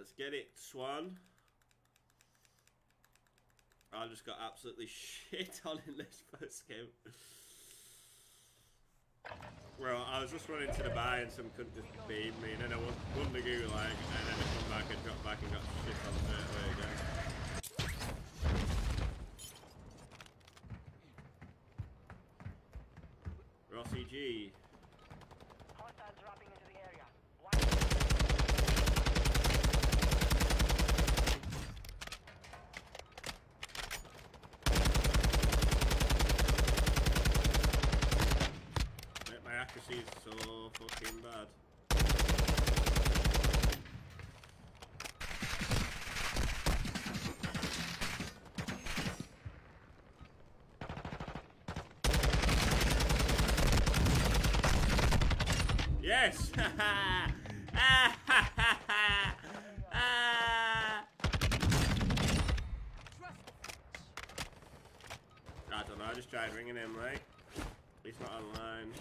Let's get it, Swan. I just got absolutely shit on in this first game. Well, I was just running to the buy and some couldn't just beat me, and then I won, won the gulag, and then I come back and got back and got shit on straight away again. Rossi G. Hostiles dropping into the area. Watch Mate, my accuracy is so fucking bad. Yes! I don't know, I just tried ringing him, right? He's not online.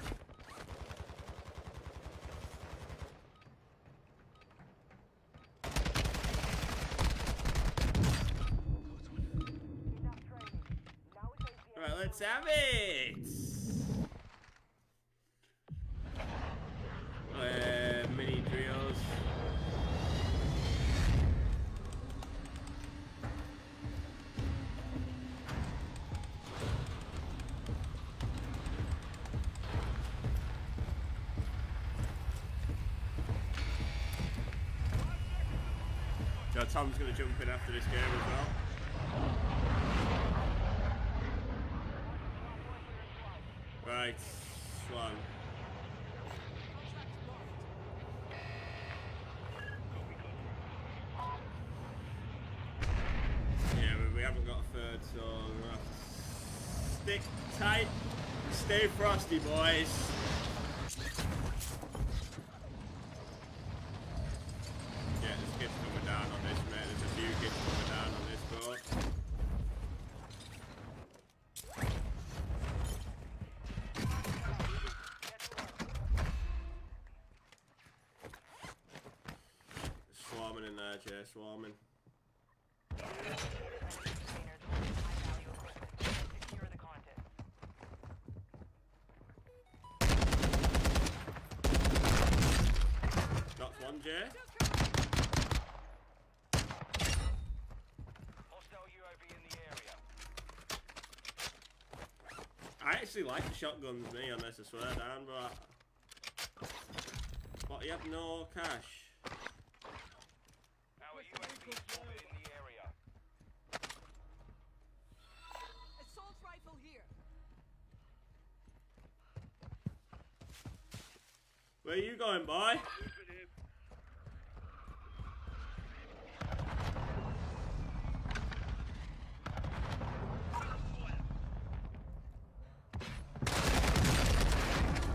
enough training. Now we face the Right, let's have it! Tom's gonna jump in after this game as well. Right, Swan. Yeah, we, haven't got a third, so we're have to stick tight stay frosty, boys. Yeah, there's kids coming down on this, mate. There's a few kids coming down on this boat. Swarming in there, Jay, swarming. containers with high-value equipment. Secure the content. Got one, Jay. Hostile UAV in the area. I actually like the shotguns, me, unless I swear down, but... But you have no cash. Our UAV is orbiting the area. Assault rifle here. Where you going, boy?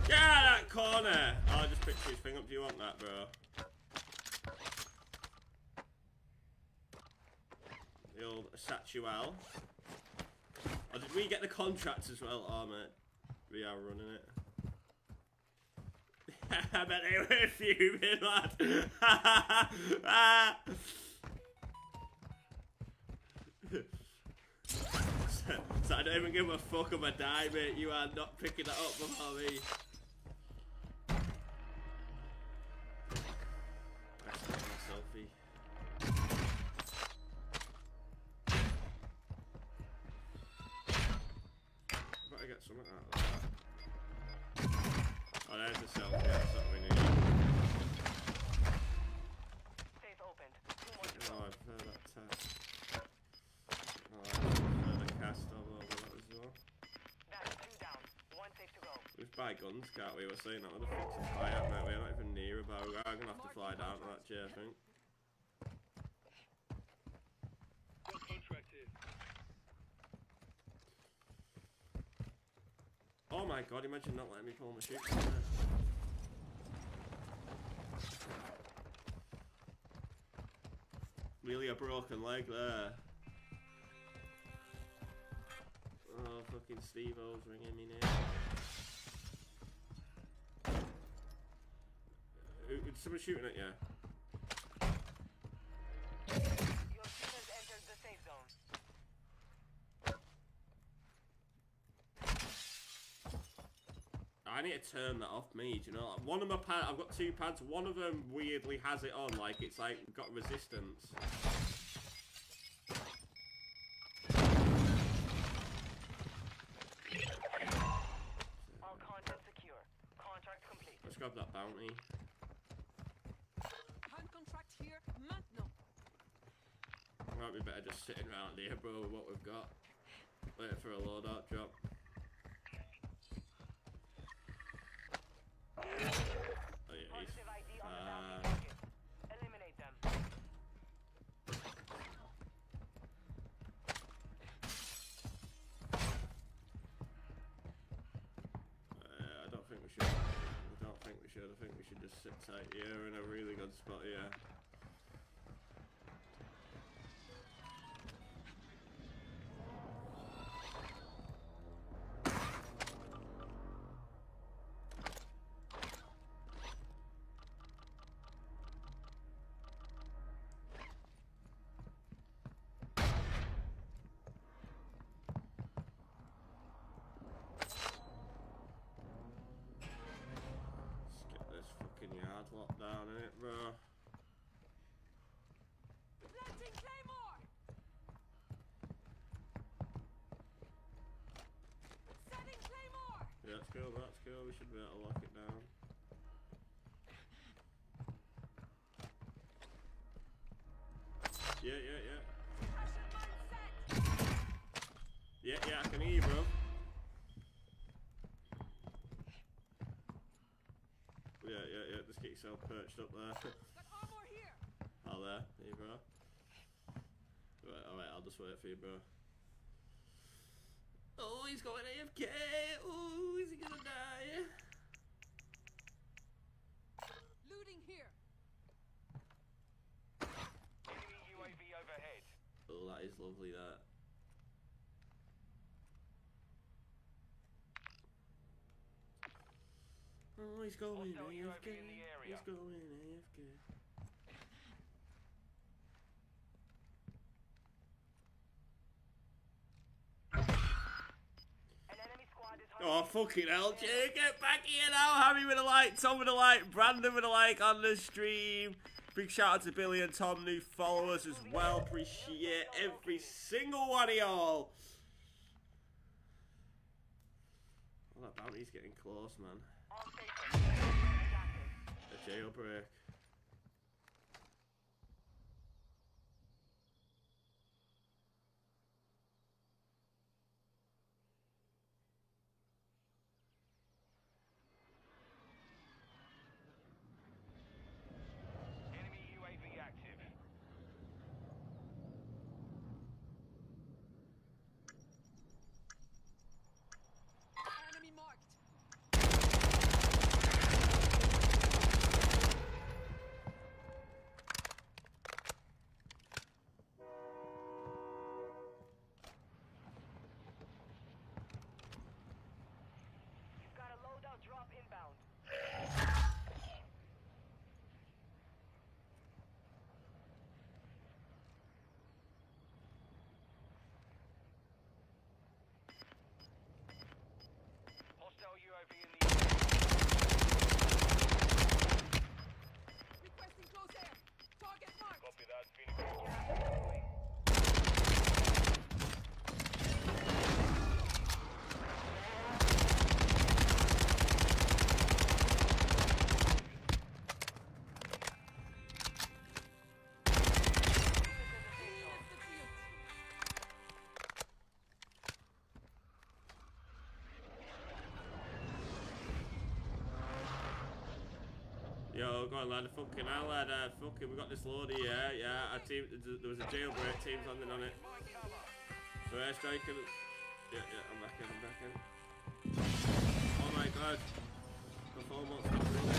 Get out of that corner! Oh, I just picked his thing up. Do you want that, bro? The Satual. Oh, did we get the contract as well? Oh, mate. We are running it. I bet they were fuming, lad. So, so I don't even give a fuck if I die, mate. You are not picking that up before me. Buy we? We're saying that with the fucking fly out, mate. We're not even near about. We're gonna have to fly down to that J, I think. Oh my god, imagine not letting me pull my shit. Really a broken leg there. Oh, fucking Steve O's ringing me now. someone shooting at you? Your team has entered the safe zone. I need to turn that off me, do you know? One of my pads, I've got two pads, one of them weirdly has it on, like it's like got resistance. Sitting bro, what we've got. Waiting for a loadout drop. Oh yeah, he's Positive ID on the fine. bounty target. Eliminate them. Uh, I don't think we should. I don't think we should. I think we should just sit tight here in a really good spot here. Cool, that's cool. We should be able to lock it down. Yeah, yeah, yeah. Yeah, yeah, I can hear you, bro. Yeah, yeah, yeah. Just get yourself perched up there. Here. Oh, there. There you, bro. Right, alright, I'll just wait for you, bro. Oh, he's going AFK. Oh, he gonna die? Looting here. Enemy UAV overhead. Oh, that is lovely, that. Oh, he's going AFK. UAV in the area. He's going AFK. An enemy squad is Oh, hunting. Fucking hell, get back here now. Harry with a like, Tom with a like, Brandon with a like on the stream. Big shout out to Billy and Tom, new followers as well. Appreciate every single one of y'all. Oh, that bounty's getting close, man. A jailbreak. Enemy UAV active. Enemy marked. You've got a loadout drop inbound. Hostile UAV in the area. Requesting close air. Target marked. Copy that, Phoenix. Clear the field. Yo, go on, lad. Fucking hell, lad. Uh, fucking, we got this loader here. Yeah, our team, there was a jailbreak. Team's landing on it. So airstriking. Yeah, yeah, I'm back in, I'm back in. Oh my god. Phone won't stop ringing.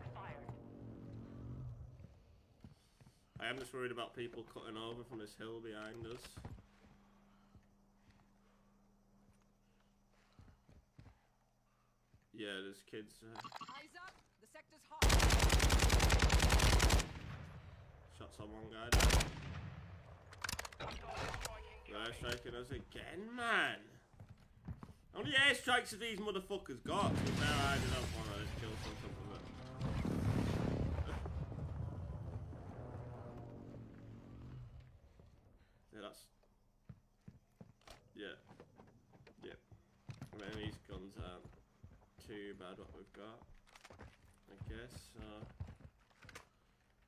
Expired. I am just worried about people cutting over from this hill behind us. Yeah, there's kids. Uh, Eyes up. The sector's hot. shots on one guy. They're striking us again, man. How many airstrikes have these motherfuckers got? To be fair, I did not want to kill some some of. Too bad what we've got. I guess. So,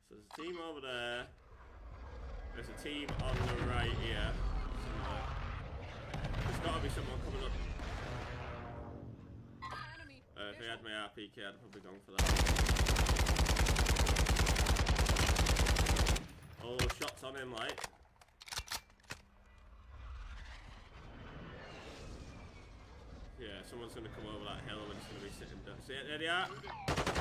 so there's a team over there. There's a team on the right here. Somewhere. There's got to be someone coming up. Uh, if I had my RPK, I'd probably gone for that. Oh, shots on him, like. Yeah, someone's gonna come over that hill and it's gonna be sitting down. See it, there they are.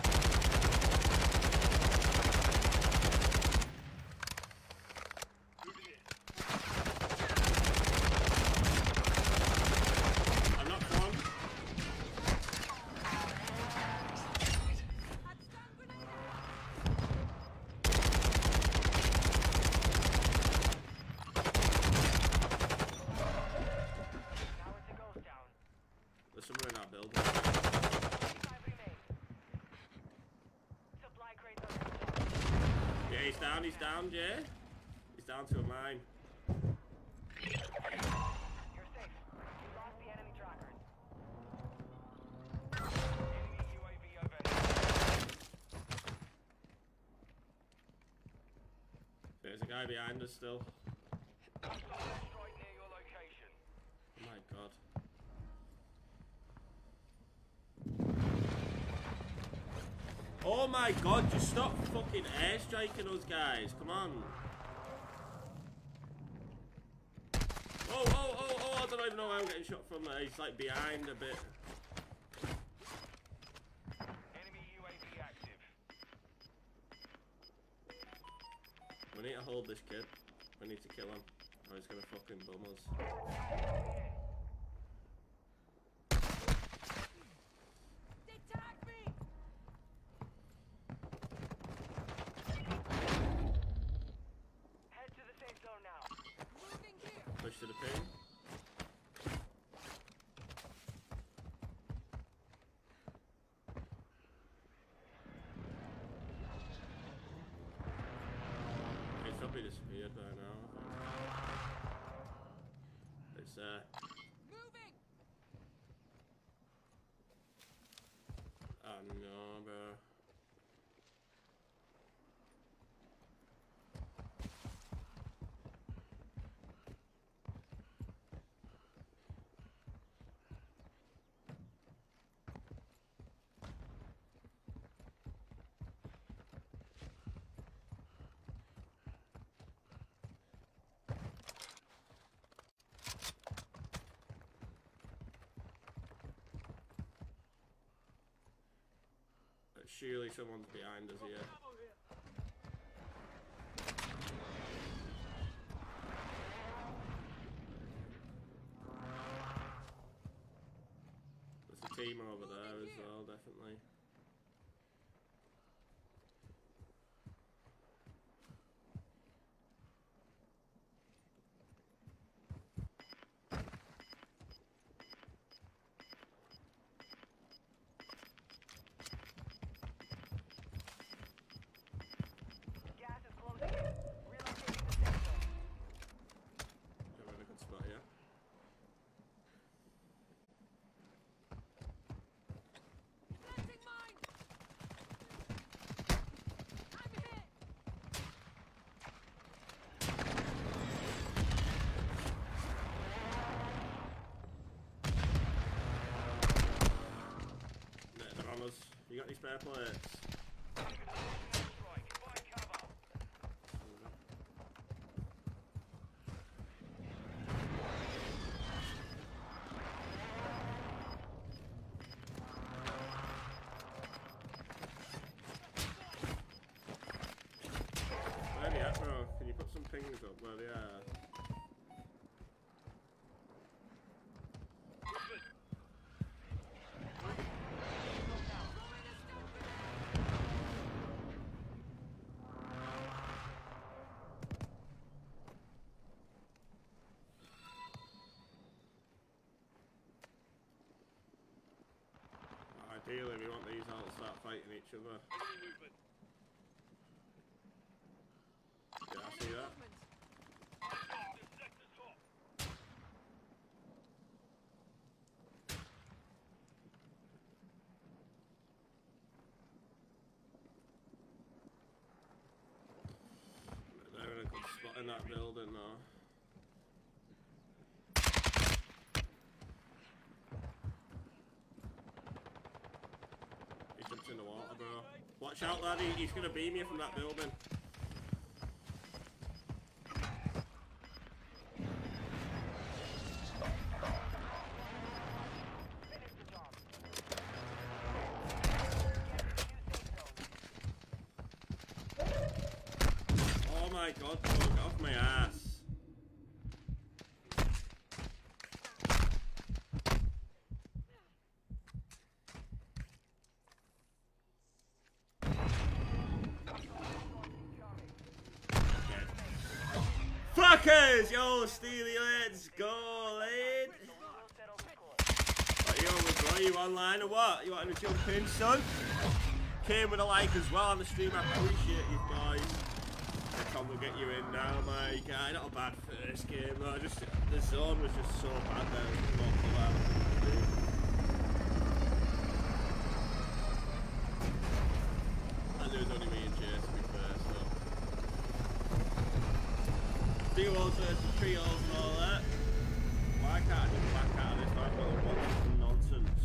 He's down, Jay. He's down to a mine. You're safe. You lost the enemy trackers. Enemy UAV overhead. There's a guy behind us still. Destroyed near your location. Oh my god. Oh my god, just stop fucking airstriking us guys, come on. Oh, oh, oh, oh, I don't even know where I'm getting shot from. He's like behind a bit. Enemy UAV active. We need to hold this kid. We need to kill him. Or he's gonna fucking bum us. They tagged me. Head to the safe zone now. Moving here. Push to the pin. It's probably disappeared by now. It's uh Moving. oh no bro. Surely someone's behind us here. There's a team over there as well, definitely. Gas is closing in. Relocating the safe zone. You're in a good spot here. Planting mine. I'm hit. They're they're on us. You got feeling we want these all to start fighting each other. Yeah, I see that. They're in a good spot in that building now. He jumped in the water, bro. Watch out, laddie. He's gonna beam you from that building. Yo, Steely, let's go, lad. We'll settle the score. You online or what? You want to jump in, son? Came with a like as well on the stream. I appreciate you guys. Tom will get you in now, my guy. Not a bad first game though. Just the zone was just so bad there. It was awful well. And there was only me and Jay to be fair, so. Trios and all that. Why can't just back out of this? Got to nonsense.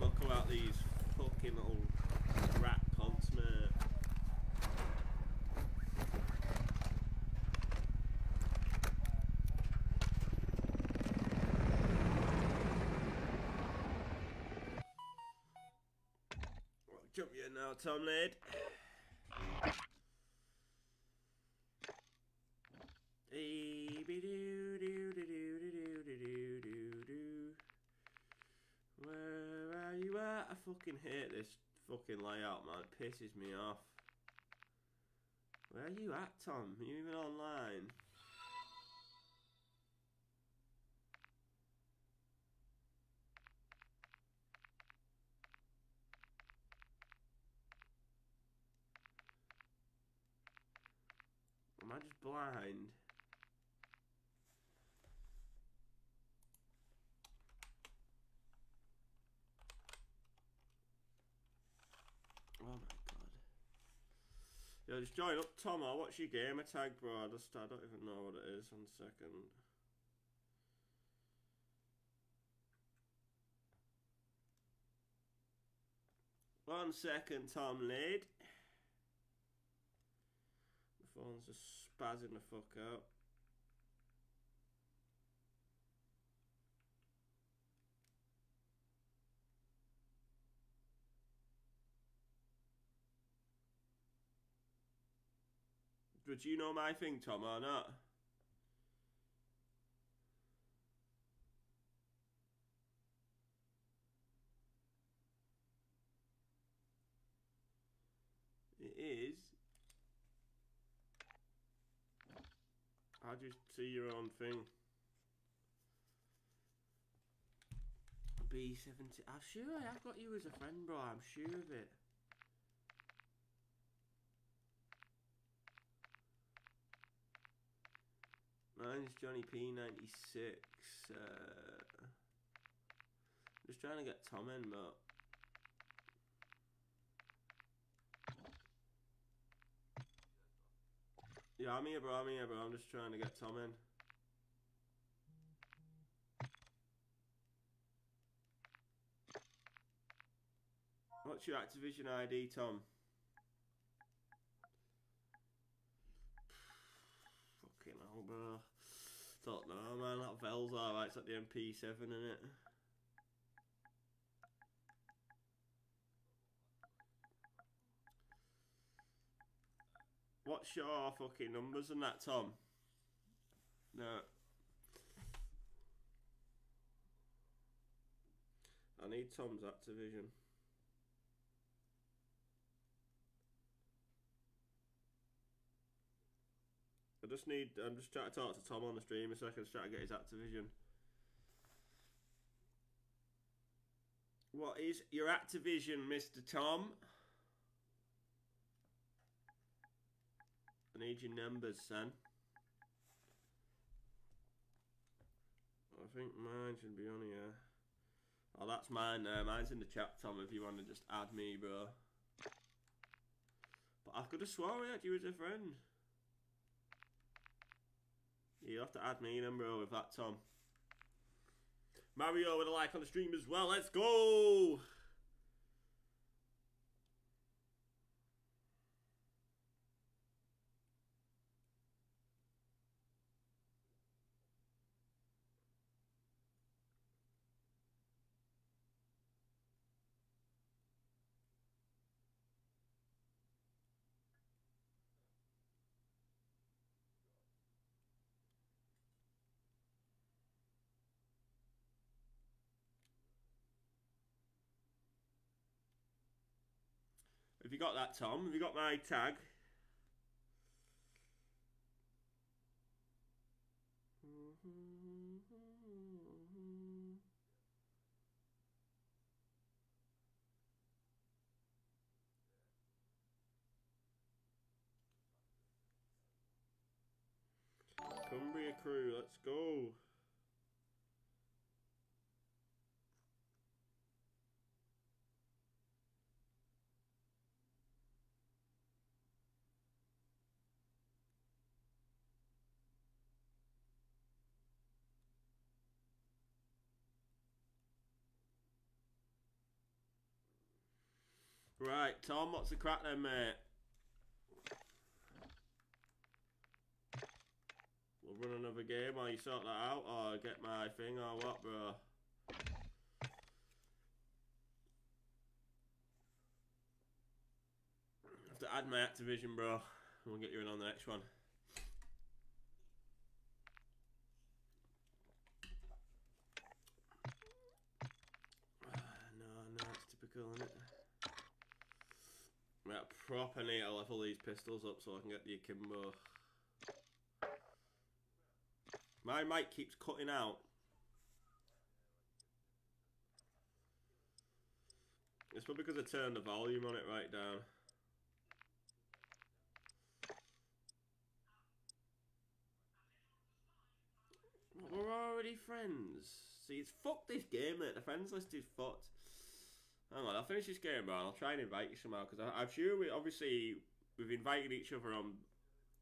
Fuck about these fucking little rat cunts, mate. Jump you now, Tom Lid. Where are you at? I fucking hate this fucking layout, man. It pisses me off. Where are you at, Tom? Are you even online? Am I just blind? Oh my god. Just join up, Tom. I'll watch your gamer tag, bro. I just I don't even know what it is. One second. One second, Tom Lead. The phone's just spazzing the fuck out. But you know my thing, Tom, or not? It is. I just see your own thing. B70. I'm sure I have got you as a friend, bro. I'm sure of it. Mine's Johnny P96. Uh, just trying to get Tom in, but. Yeah, I'm here, bro. I'm here, bro. I'm just trying to get Tom in. What's your Activision ID, Tom? Fucking hell, bro. Don't know, man. That Vel's alright. It's like the MP7, in it? What's your fucking numbers and that, Tom? No. I need Tom's Activision. Just need. I'm just trying to talk to Tom on the stream a second, trying to get his Activision. What is your Activision, Mr. Tom? I need your numbers, son. I think mine should be on here. Oh, that's mine there. Mine's in the chat, Tom, if you want to just add me, bro. But I could have swore I had you as a friend. You have to add me in, bro, with that, Tom. Mario with a like on the stream as well. Let's go! You got that, Tom? Have you got my tag? Cumbria crew, let's go. Right, Tom, what's the crack then, mate? We'll run another game while you sort that out, or get my thing, or what, bro? have to add my Activision, bro. We'll get you in on the next one. no, no, it's typical, isn't it? Right, I proper need to level these pistols up so I can get the akimbo. My mic keeps cutting out. It's probably because I turned the volume on it right down. We're already friends. See, it's fuck this game, mate. The friends list is fucked. Hang on, I'll finish this game, bro. I'll try and invite you somehow because I'm sure we obviously we've invited each other on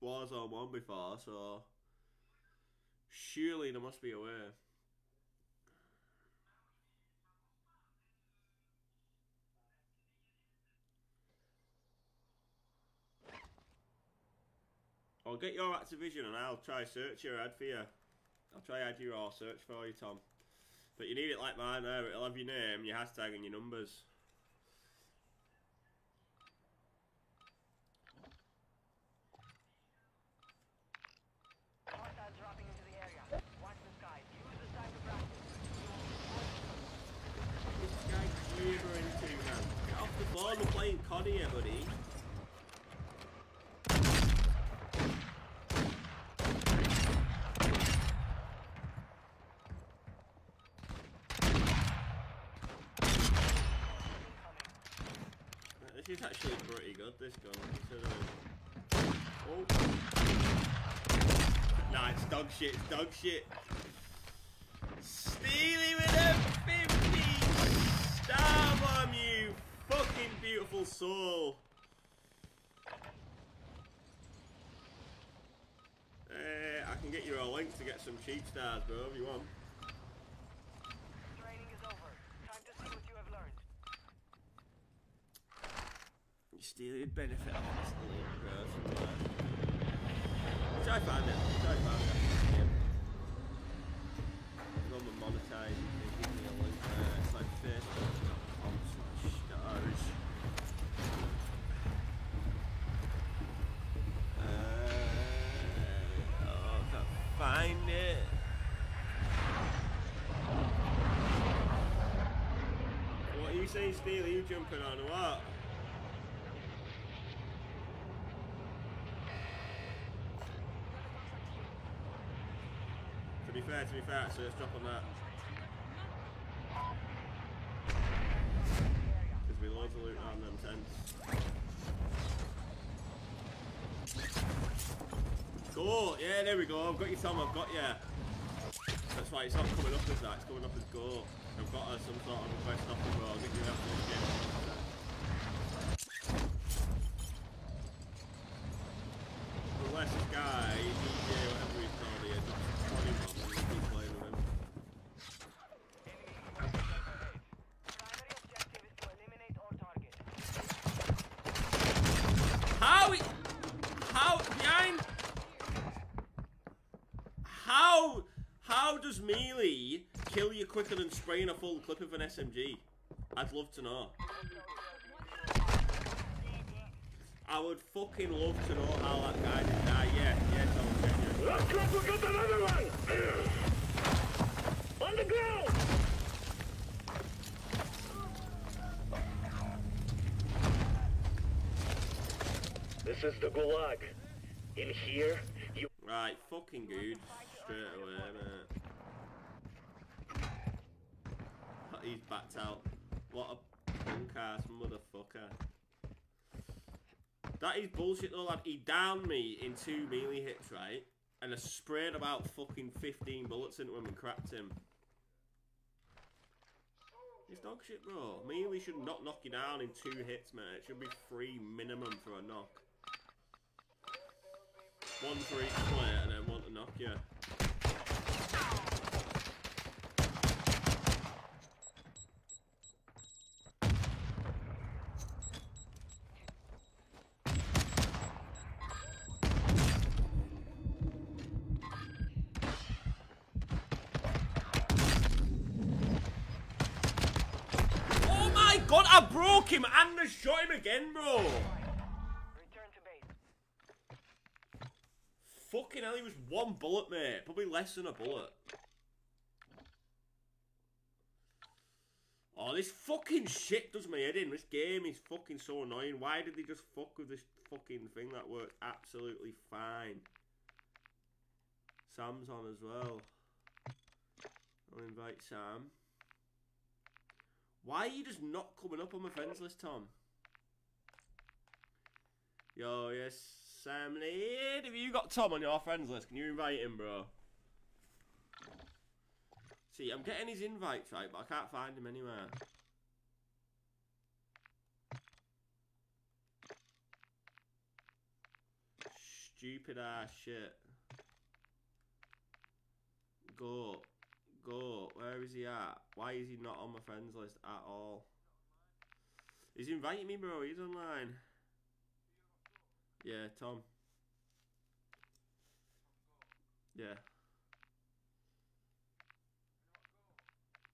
Warzone One before, so surely there must be a way. I'll get your Activision and I'll try search your ad for you. I'll try add your all search for you, Tom. But you need it like mine there. It'll have your name, your hashtag, and your numbers. Hostiles dropping into the area. Watch the skies. Use this time to practice. This guy gibbering to man. Get off the ball. We're playing COD here, buddy. Is actually pretty good, this gun, considering. Oh. Nah, it's dog shit, it's dog shit. Steely with a 50 star bomb, you fucking beautiful soul. Uh, I can get you a link to get some cheap stars, bro, if you want. Training is over. Time to see what you have learned. Your benefit off this elite, bro. Which I found it. Which I found it. Yeah. Go on the monetize. They give me a link there. It's like facebook.com slash stars. Uh, oh, I can't find it. What are you saying, Steel? Are you jumping on what? To be fair, let's drop on that. loot around them tents. Yeah, there we go. I've got you, Tom. I've got you. That's why it's not coming up as that. It's coming up as go. I've got uh, some sort of request off the road. I think we have to get Unless this guy, DJ, whatever he's called here, just 20 bombs and we keep playing with him. Primary objective is to eliminate all targets. How? i- How? Behind? How? How does melee kill you quicker than spraying a full clip of an SMG? I'd love to know. I would fucking love to know how that guy did die. Yeah, yeah, Tom, yeah, yeah. Looks like we got another one! On the ground! This is the Gulag. In here, you Right, fucking good. Straight away, mate. He's backed out. What a punk ass motherfucker. That is bullshit though, lad. He downed me in two melee hits, right? And I sprayed about fucking 15 bullets into him and cracked him. It's dog shit, bro. Melee should not knock you down in two hits, man. It should be three minimum for a knock. One for each player and then one to knock you. Oh my god, I broke him and I shot him again, bro! Return to base. Fucking hell, he was one bullet, mate. Probably less than a bullet. Oh, this fucking shit does my head in. This game is fucking so annoying. Why did they just fuck with this fucking thing that worked absolutely fine? Sam's on as well. I'll invite Sam. Why are you just not coming up on my friends list, Tom? Yo, yes, Sam Lead. Have you got Tom on your friends list? Can you invite him, bro? See, I'm getting his invites right, but I can't find him anywhere. Stupid ass shit. Go. Go. Where is he at? Why is he not on my friends list at all? He's inviting me, bro. He's online. Yeah, Tom. Yeah.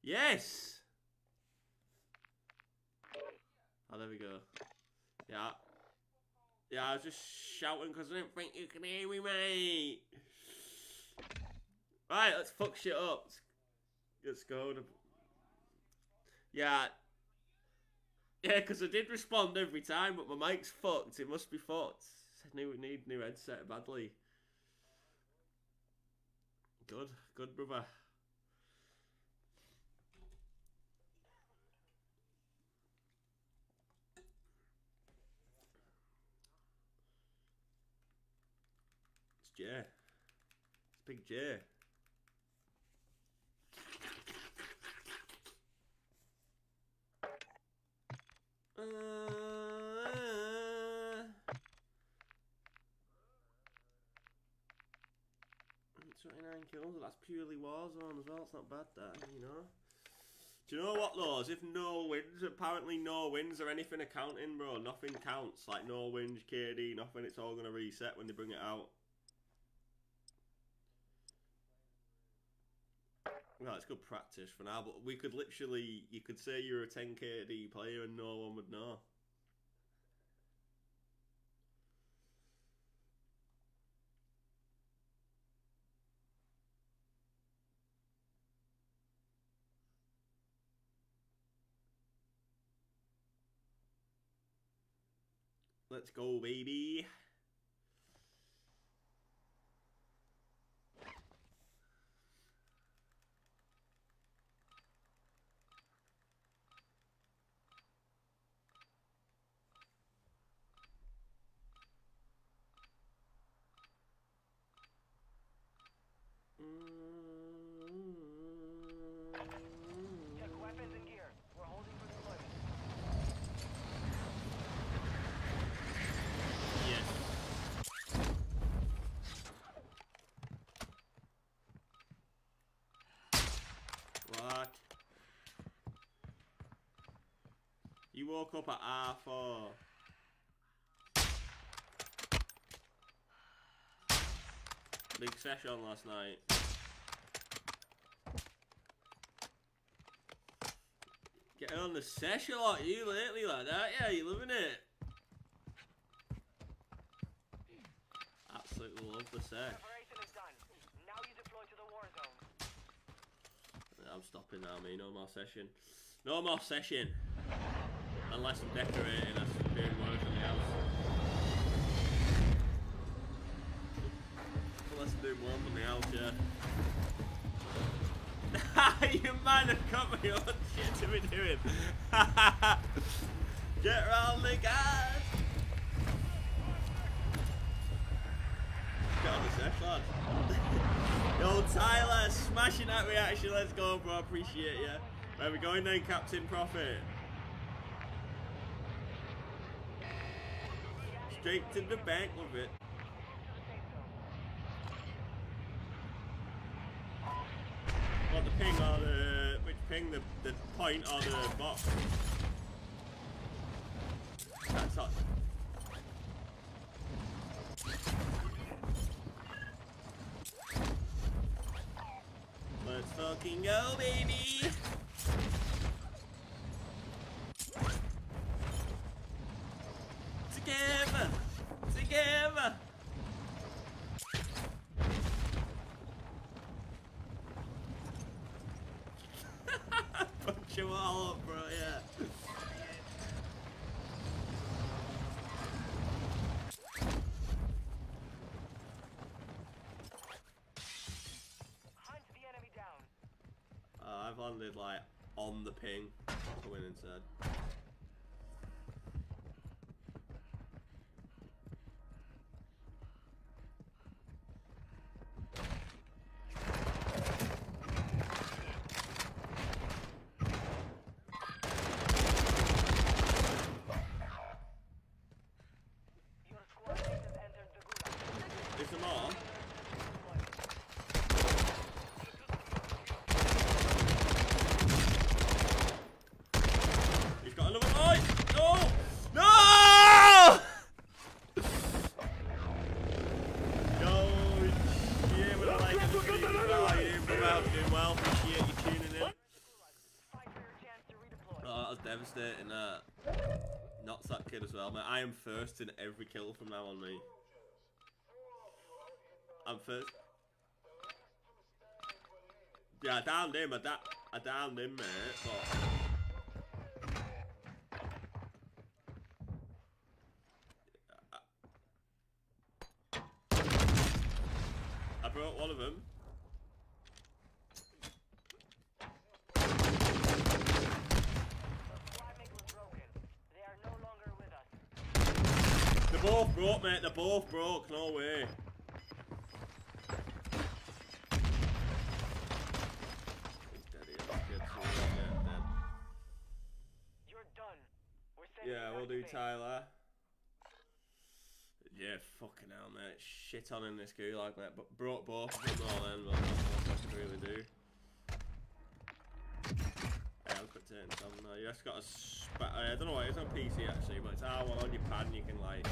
Yes! Oh, there we go. Yeah. Yeah, I was just shouting because I didn't think you can hear me, mate. Right, let's fuck shit up. Let's, let's go. To... Yeah. Yeah, because I did respond every time, but my mic's fucked. It must be fucked. New need new headset badly. Good, good, brother. It's Jay. It's Big J. Uh, 29 kills, that's purely Warzone as well, it's not bad that, you know. Do you know what? As if no wins, apparently no wins or anything accounting, bro. Nothing counts. Like no wins, KD, nothing. It's all gonna reset when they bring it out. Well, it's good practice for now, but we could literally, you could say you're a 10 KD player and no one would know. Let's go, baby. You woke up at R4. Big session last night. Getting on the session like you lately like that, yeah, you loving it. Absolutely love the sesh. Preparation is done. Now you deploy to the war zone. I'm stopping now, me. No more session. No more session. Unless I'm decorating, doing work on the house. Unless I'm doing work on the house, yeah. you might have got me on shit to be doing. Get round the guys. Get on the lad. Yo, Tyler, smashing that reaction. Let's go, bro. Appreciate you. Where we going then, Captain Profit? Straight to the bank with it. What the ping or the which ping the the point or the box? That's hot. Let's fucking go, baby! Together! Together! Punch all up, bro, yeah. Hunt the enemy down. Uh, I've landed like on the ping. Coming inside. Your squad mate has entered the gulag. Is there more? He's got another boy! No! No! Yo, yeah, but I like it. Look at you. Oh, you doing well, doing well. Appreciate you tuning in. Fight for your chance to redeploy. Oh, that. That. Knots that kid as well, man. I am first in every kill from now on, me. I'm first. Yeah, I downed him. I, da- I downed him, mate. But I broke one of them. Squad mate was broken. They are no longer with us. They're both broke, mate. They're both broke. No way. He's dead here. Good, so he's dead, dead. You're done. We're sending Yeah, we'll do. Tyler. Yeah, fucking hell, mate. Shit on in this gulag, mate. But brought both of them all in, but not much I really do. Some now. You just got a spa- I don't know what it is on PC actually, but it's R1 on your pad and you can like.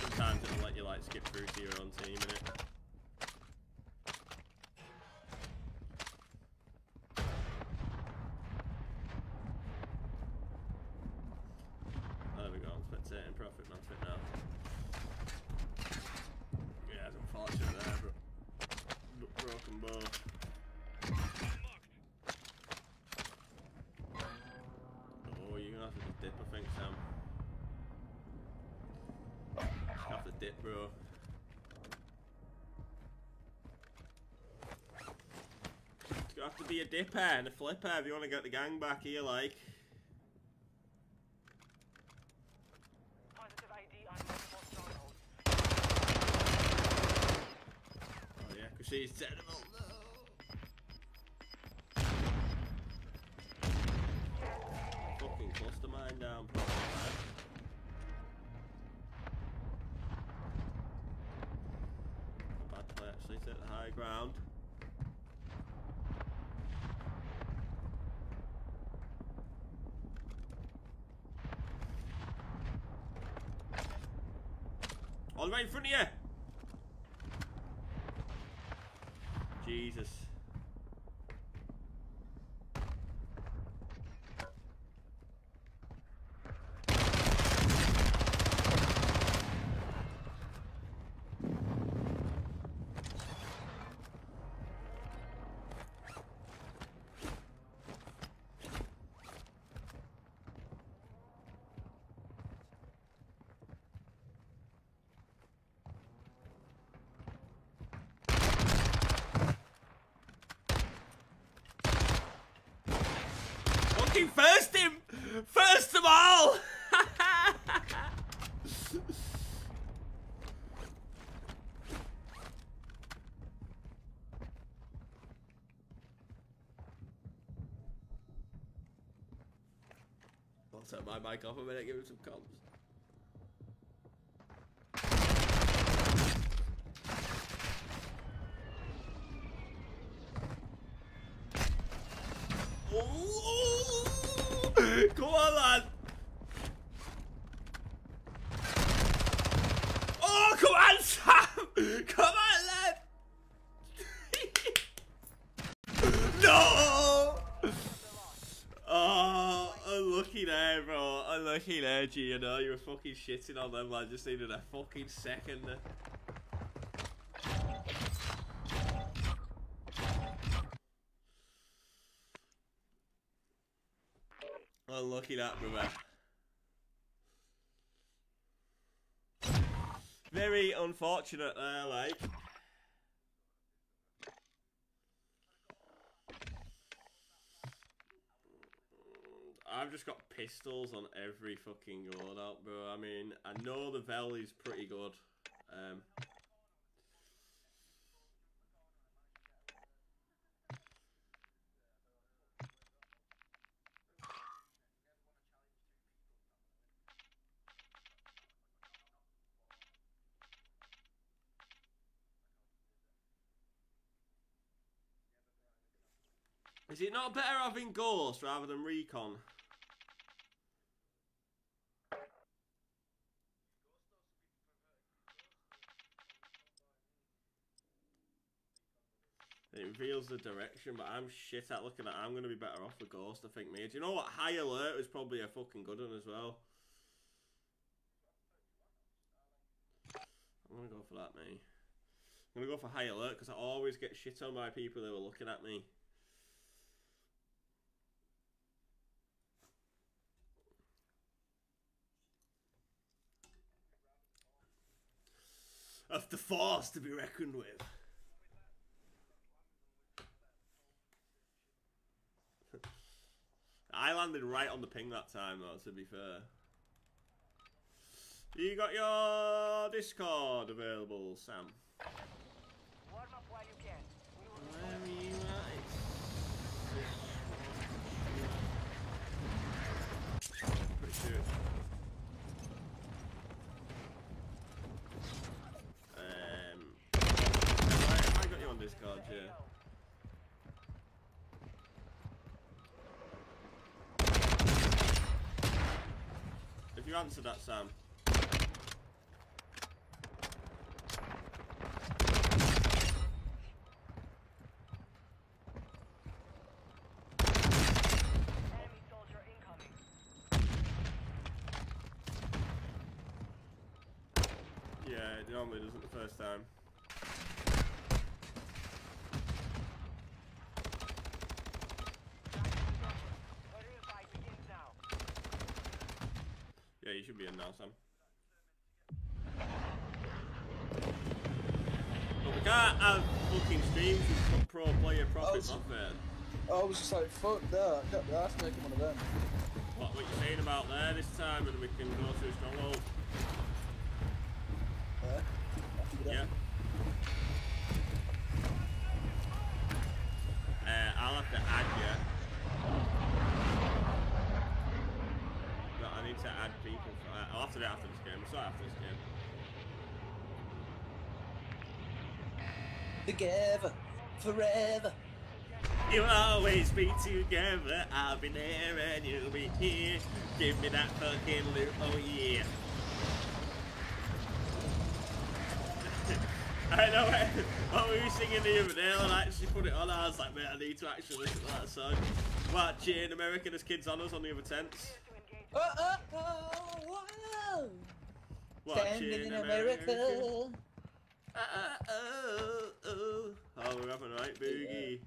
Sometimes it'll let you like skip through to your own team in it. Dipper and a flipper if you want to get the gang back here, like. Way in front of you. Jesus. Fucking first him! First of all! I'll turn my mic off a minute, give him some comms. Ooh. Come on, lad. Oh, come on, Sam. Come on, lad. no. Oh, unlucky there, bro. You know, you were fucking shitting on them, lad. Just needed a fucking second. Unlucky that, brother. Very unfortunate there, like. I've just got pistols on every fucking loadout, bro. I mean, I know the Vel is pretty good. Um, is it not better having Ghost rather than Recon? It reveals the direction, but I'm shit at looking at. I'm going to be better off with Ghost, I think, me. Do you know what? High Alert is probably a fucking good one as well. I'm going to go for that, mate. I'm going to go for High Alert because I always get shit on by people that are looking at me. Of the force to be reckoned with. I landed right on the ping that time, though, to be fair. You got your Discord available, Sam? Warm up while you can. We will Where are you at? It's- Pretty sure. Um, I, I got you on Discord, yeah. If you answer that, Sam. Yeah, it normally doesn't the first time. The real fight begins now. Yeah, you should be in now, Sam. But we can't have fucking streams with pro player profit Oh, profit. Oh, I was just like, fuck that. I can't be asked making one of them. What, what you saying about there this time and we can go to Stronghold? Yeah. I can do that. Yeah. Uh, I'll have to add you. But I need to add people. For, I'll have to do it after this game. We'll start after this game. Together, forever. You'll always be together. I'll be there and you'll be here. Give me that fucking loot. Oh yeah. I know it. What were you singing the other day? And I actually put it on. I was like, mate, I need to actually listen to that song. What, cheering America, there's kids on us on the other tents. Oh, oh, oh, wow. Standing in America. Uh, uh, oh, oh. Oh, we're having a right boogie.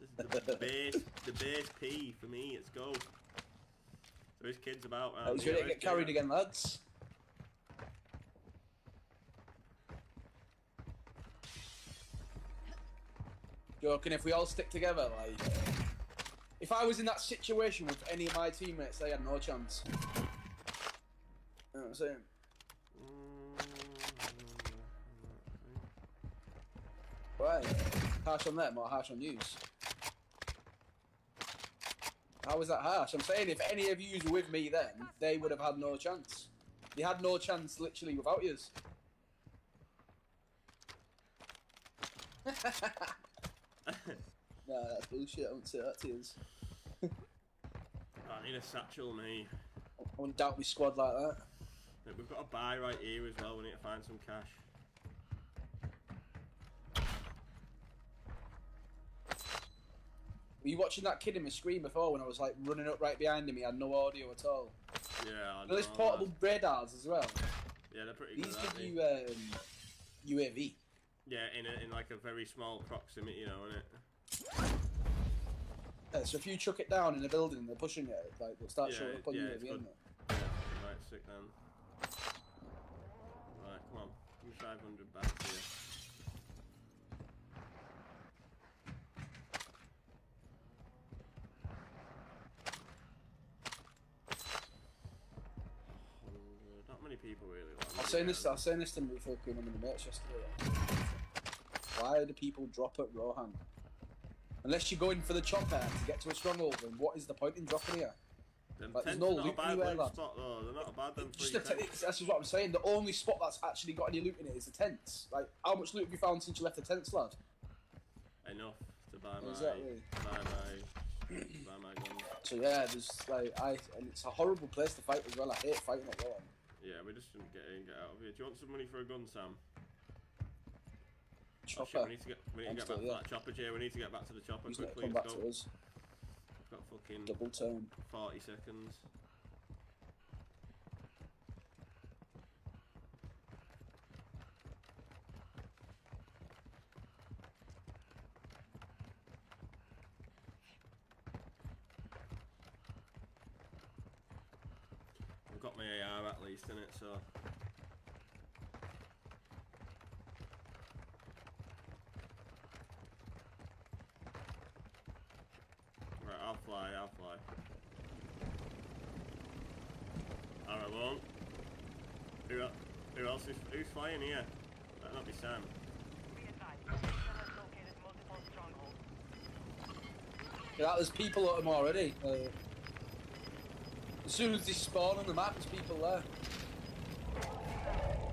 This is the bass, the bass P for me. Let's go. So his kids about. I was ready to get carried again, lads. Joking, if we all stick together, like. If I was in that situation with any of my teammates, they had no chance. You know what I'm saying? Mm. Why? Harsh on them or harsh on yous? How was that harsh? I'm saying if any of yous were with me then, they would have had no chance. They had no chance literally without yous. Nah, that's bullshit. I won't say that to yous. I need a satchel, me. I wouldn't doubt my squad like that. Look, We've got a buy right here as well. We need to find some cash. Were you watching that kid in my screen before when I was like running up right behind him? He had no audio at all. Yeah, I know, there's portable that. radars as well. Yeah, they're pretty These good. give they? you um, UAV. Yeah, in a, in like a very small proximity, you know, innit? Yeah, so if you chuck it down in a building and they're pushing it, like they'll start Yeah, showing up on yeah, UAV. isn't it? Yeah, right, sick then. Right, come on. Give me 500 back here. Not many people really. I was landed saying this. I there. was saying this to my fucking one of my mates yesterday. Why do people drop at Rohan? Unless you're going for the chopper to get to a stronghold, then what is the point in dropping here? Them like, there's no a loot anywhere, lad. spot though. They're not a bad them Just free the that's what I'm saying. The only spot that's actually got any loot in it is the tents. Like, how much loot have you found since you left the tents, lad? Enough to buy my Exactly. buy my buy my gun. So yeah, there's like I, and it's a horrible place to fight as well. I hate fighting at Rohan. Yeah, we just shouldn't get in, get out of here. Do you want some money for a gun, Sam? Oh, shit, Chopper. we need to get, we need I'm to get back to that chopper, Jay. We need to get back to the chopper He's quickly. come back go. to us. Got fucking Double turn. 40 seconds. AR at least in it, so. Right, I'll fly, I'll fly. Alright, well. Who, el- who else is who's flying here? That'll not be Sam. Be advised, Houston has located multiple strongholds. Yeah, there's people at them already. Uh, as soon as they spawn on the map, there's people there.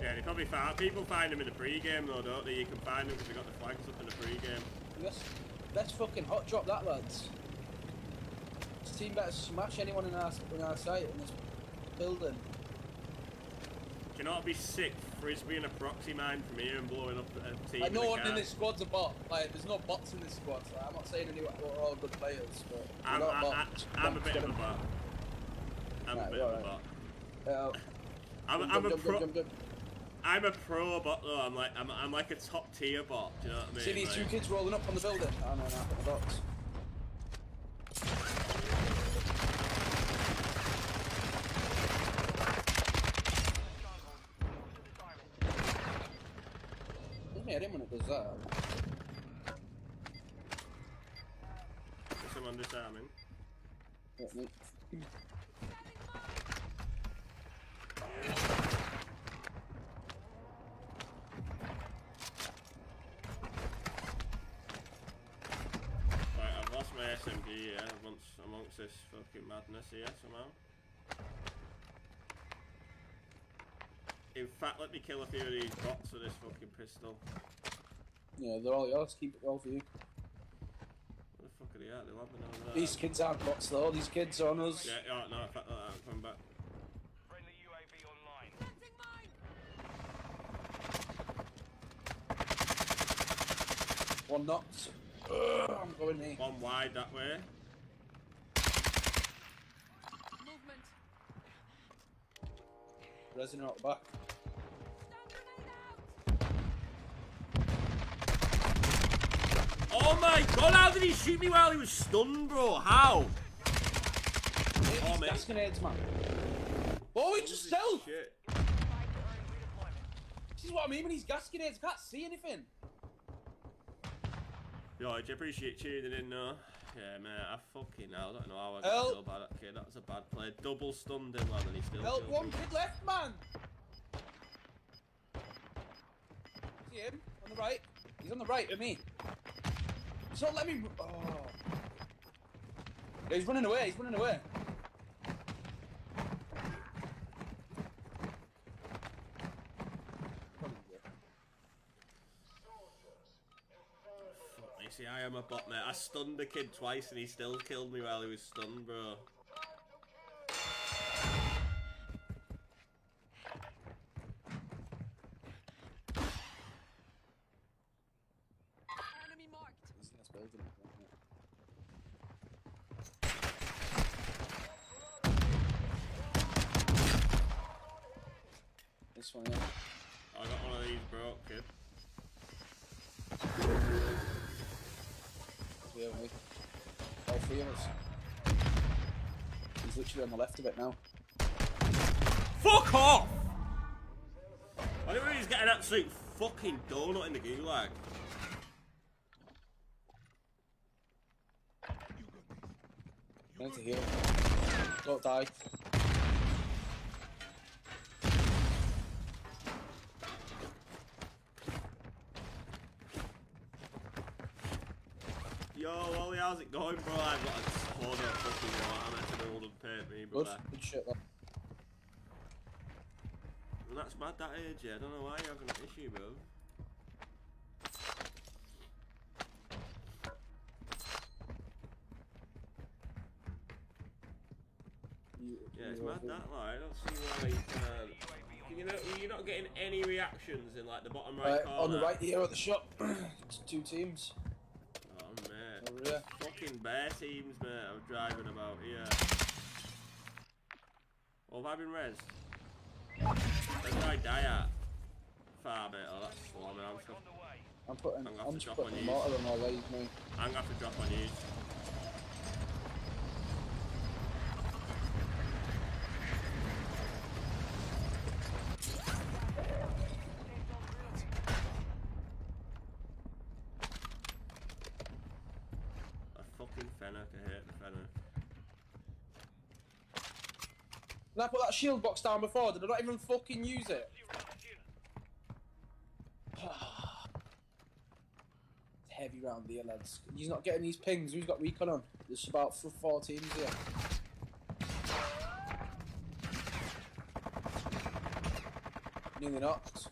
Yeah, they probably find people find them in the pre-game though, don't they? You can find them because they got the flags up in the pre-game. Let's, let's fucking hot drop that, lads. This team better smash anyone in our in our sight in this building. Do you know what'd be sick? Frisbee and a proxy mine from here and blowing up a team. Like no one in this squad's a bot. Like there's no bots in this squad. Like, I'm not saying anyone we're all good players, but I'm, not I, bots. I, I'm a bit of a bot. I'm Right, a bit of a bot. Uh, oh. I'm, jump, I'm a pro. jump. I'm a pro bot though. I'm like I'm, I'm like a top tier bot. Do you know what I mean? See these two kids rolling up on the building? Oh no, no, I've got box. Stronghold. To disarm it. Doesn't hit him when it does that. There's someone disarming. Yeah, me. Right, I've lost my SMG here amongst, amongst this fucking madness here somehow. In fact, let me kill a few of these bots with this fucking pistol. Yeah, they're all yours. Keep it all for you. Where the fuck are they at? They're landing over there. These kids aren't bots though. These kids are on us. Yeah, oh, no, in fact, uh, I'm coming back. Friendly UAV online. Planting mine! One knocked. Ugh, I'm going here. One wide that way. Movement. Resin out the back. God, how did he shoot me while he was stunned, bro? How? Oh, mate. gas grenades, man. Oh, he just still. Shit. Fight to earn redeployment. This is what I mean when he's gas grenades. I can't see anything. Yo, I appreciate tuning in, though. Yeah, man, I fucking hell, I don't know how I got Help. so bad at kid. That was a bad play. Double stunned him, lad, and he still Help, one me. kid left, man. See him on the right. He's on the right of me. Not letting me. Oh. He's running away. He's running away. Fuck me, see, I am a bot, mate. I stunned the kid twice, and he still killed me while he was stunned, bro. Us. He's literally on the left of it now. Fuck off! I didn't really just get an absolute fucking donut in the gulag. I need to heal. Don't die. Yo, Wally, how's it going, bro? I've got a hold of fucking what I'm actually and paid me, Good. brother. Good shit. That. And that's mad that age, yeah. I don't know why you're having an issue, bro. You, yeah, it's mad that, like, I don't see why you can... You know, you're not getting any reactions in like the bottom right Right, corner. on the right here at the shop. it's two teams. Oh here. fucking bear teams, mate. I'm driving about here. What have I been res? Where did I die at? Far better. That's swarming. I'm I'm putting. I'm I'm to just drop putting you. mortar on all these, mate. I'm gonna have to drop on you. A fucking Fennec. I hate the Fennec. Did I put that shield box down before? Did I not even fucking use it? It's heavy round here, lads. He's not getting these pings. Who's got recon on? There's about four teams here. Nearly knocked.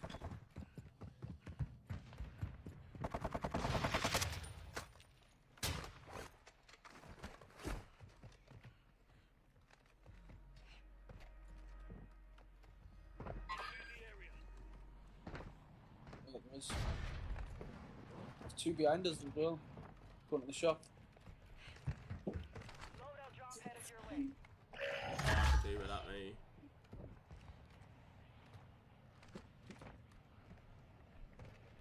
Behind us as well. Going to the shop. Loadout drop headed your way. What to do with that, me?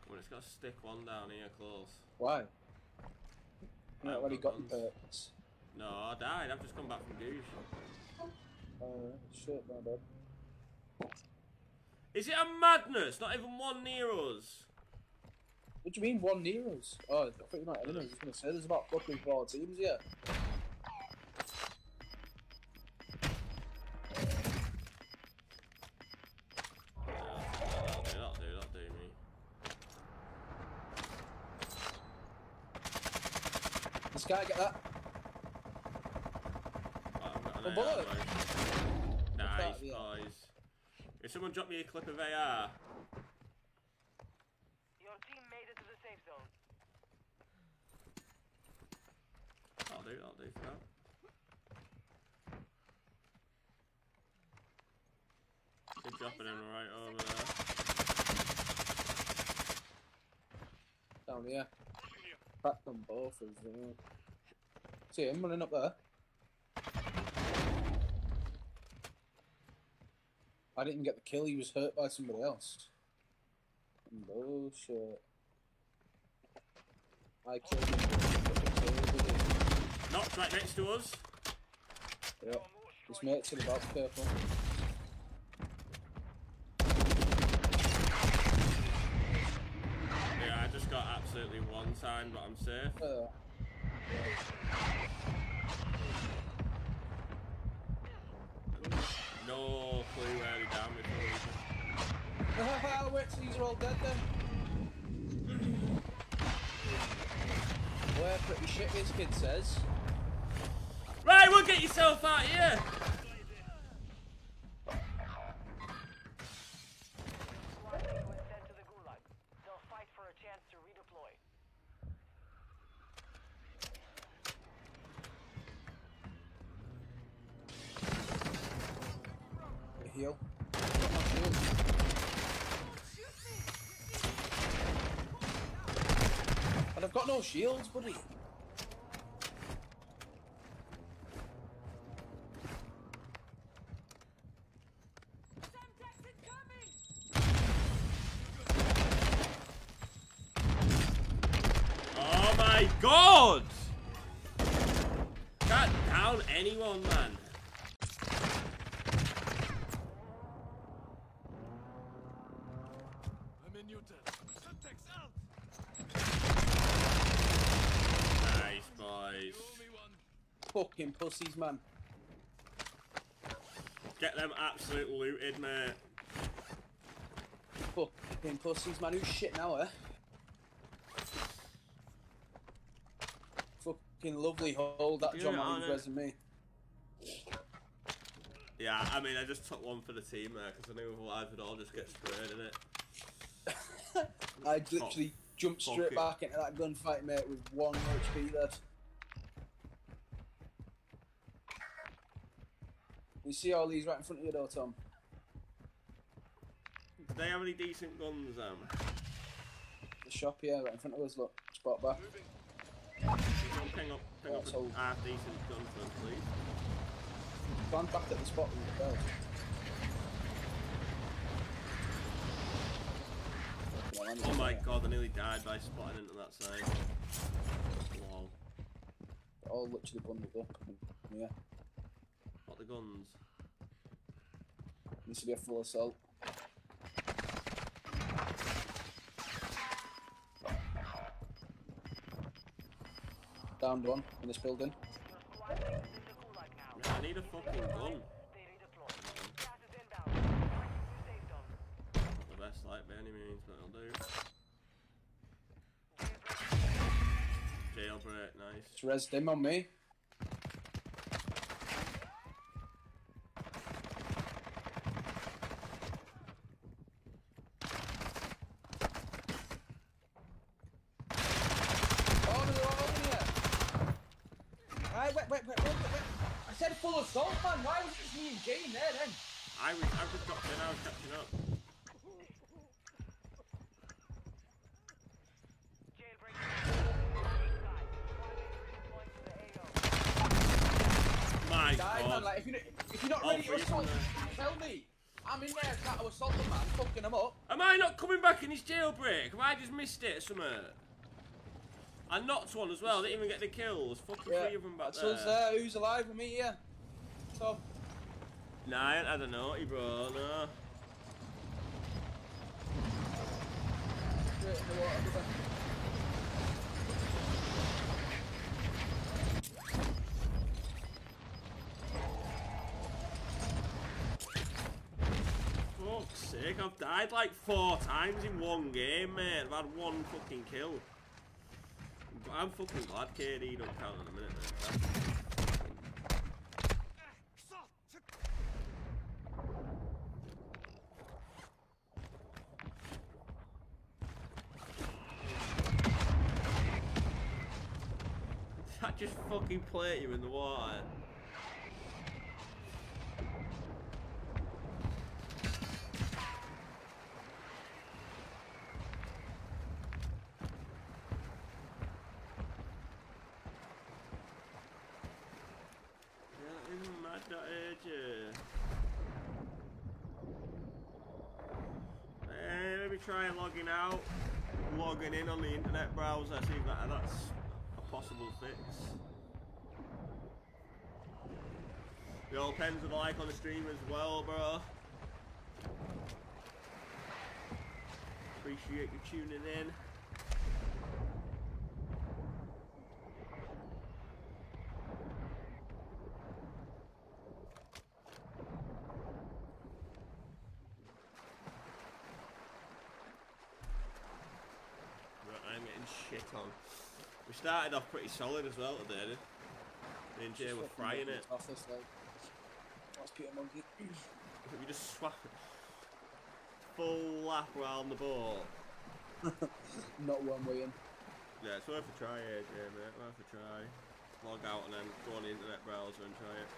Come on, it's got to stick one down here close. Why? I I've haven't already got got perks. No, I died. I've just come back from douche. Uh, shit, my bad. Is it a madness? Not even one near us. What do you mean one near us? Oh, I thought you meant enemies. I was just gonna say there's about fucking four teams here. Yeah, that'll do, that'll do, that'll do me. This guy get that? Oh, I've got an A AR, bullet. boys. that, Nice, yeah. boys. If someone drop me a clip of AR, Your team made it to the safe zone. I'll do, I'll do for that. Good dropping him right over there. Down here. cracked them both as well. See him running up there. I didn't get the kill, he was hurt by somebody else. Bullshit. I killed him. Knocked right next to us. Yeah. His mate's in about careful. Yeah, I just got sign, but I'm safe. Uh, No clue where he down before I'll wait till these are all dead then. We're pretty shit, this kid says. Right, we'll get yourself out of here. Shields, buddy. Oh Fucking pussies, man. Get them absolute looted, mate. Fucking pussies, man. Who's shit now, eh? Fucking lovely hold that Yeah, John know. resume. Yeah, I mean, I just took one for the team there because I knew otherwise we'd all just get sprayed in it. I literally jumped straight back into that gunfight, mate, with one HP left. You see all these right in front of you, though, Tom? Do they have any decent guns, um? The shop here, right in front of us, look. Spot back. Ping up, ping up That's a half decent gun for them, please. Stand back at the spot with the bell. Oh my there. god, I nearly died by spotting into that side. Lol. They're all literally bundled up. Yeah. What the guns? Needs to be a full assault. Downed one in this building. Your squad mate is in the Gulag now. I need a fucking gun. They redeploy. Gas is inbound. Return to your safe zone. Not the best light by any means, but it'll do. Jailbreak, nice. It's res on me. Oh, no, they're all over here. Aye, wait, wait, wait, wait, wait. I said full assault, man. Why was it just me and Jane there then? I was, I just got in, I was catching up. Jailbreak. Side. Squad mate redeploying to the AO. My Die, god. man. Like, if you're, if you're not ready to assault, tell me. I'm in there trying to assault the man, fucking him up. Am I not coming back in his jailbreak? Have I just missed it or something? I knocked one as well, didn't even get the kills. Fucking Yeah, three of them back that's there. us there. Who's alive with me here? Tom. Nah, I don't know, bro, no. Fuck's sake, I've died like four times in one game, mate. I've had one fucking kill. I'm fucking glad KD don't count in a minute, mate. fucking plate you in the water. Eh, try logging out, logging in on the internet browser, see if that, that's a possible fix. Depends on the like on the stream as well, bro. Appreciate you tuning in. Right, I'm getting shit on. We started off pretty solid as well today. Me and Jay were frying it. Office, like, Peter Monkey. We just swap it. Full lap round the ball. Not one way in. Yeah, it's worth a try, AJ, mate. Worth a try. Log out and then go on the internet browser and try it.